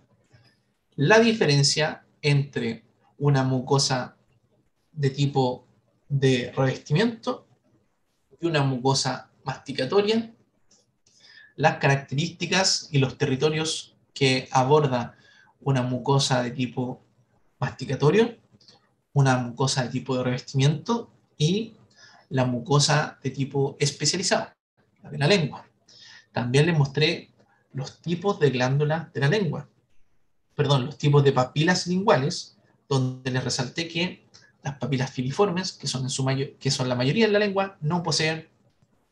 la diferencia entre una mucosa de tipo de revestimiento y una mucosa masticatoria, las características y los territorios que aborda una mucosa de tipo masticatorio, una mucosa de tipo de revestimiento y la mucosa de tipo especializado, la de la lengua. También les mostré los tipos de glándulas de la lengua, perdón, los tipos de papilas linguales, donde les resalté que las papilas filiformes, que son, en que son la mayoría de la lengua, no poseen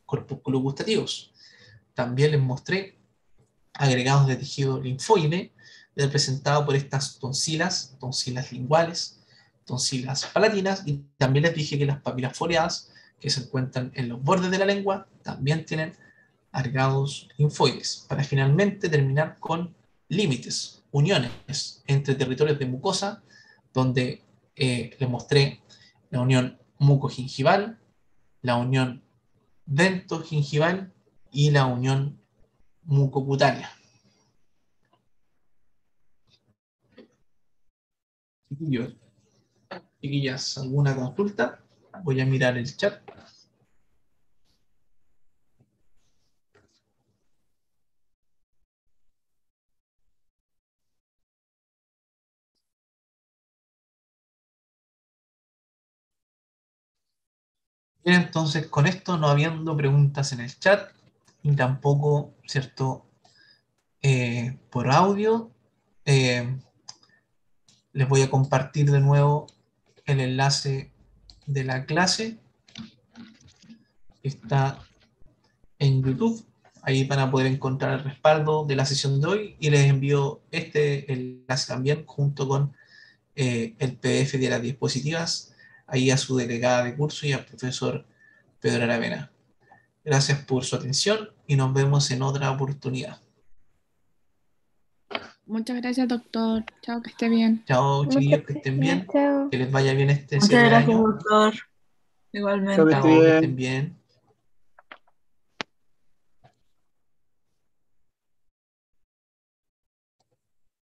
corpúsculos gustativos. También les mostré agregados de tejido linfoide, representado por estas tonsilas, tonsilas linguales, tonsilas palatinas, y también les dije que las papilas foliadas, que se encuentran en los bordes de la lengua, también tienen agregados linfoides, para finalmente terminar con límites, uniones entre territorios de mucosa, donde eh, les mostré la unión mucogingival, la unión dentogingival y la unión mucocutánea. Chiquillos, chiquillas, ¿alguna consulta? Voy a mirar el chat. Bien, entonces con esto no habiendo preguntas en el chat y tampoco, ¿cierto? Eh, por audio, eh, les voy a compartir de nuevo el enlace de la clase. Está en YouTube. Ahí van a poder encontrar el respaldo de la sesión de hoy y les envío este enlace también junto con eh, el PDF de las diapositivas ahí a su delegada de curso y al profesor Pedro Aravena. Gracias por su atención y nos vemos en otra oportunidad. Muchas gracias, doctor. Chao, que esté bien. Chao, chiquillos, que estén bien. Que les vaya bien este Muchas gracias, doctor. Igualmente. Chao, que estén bien.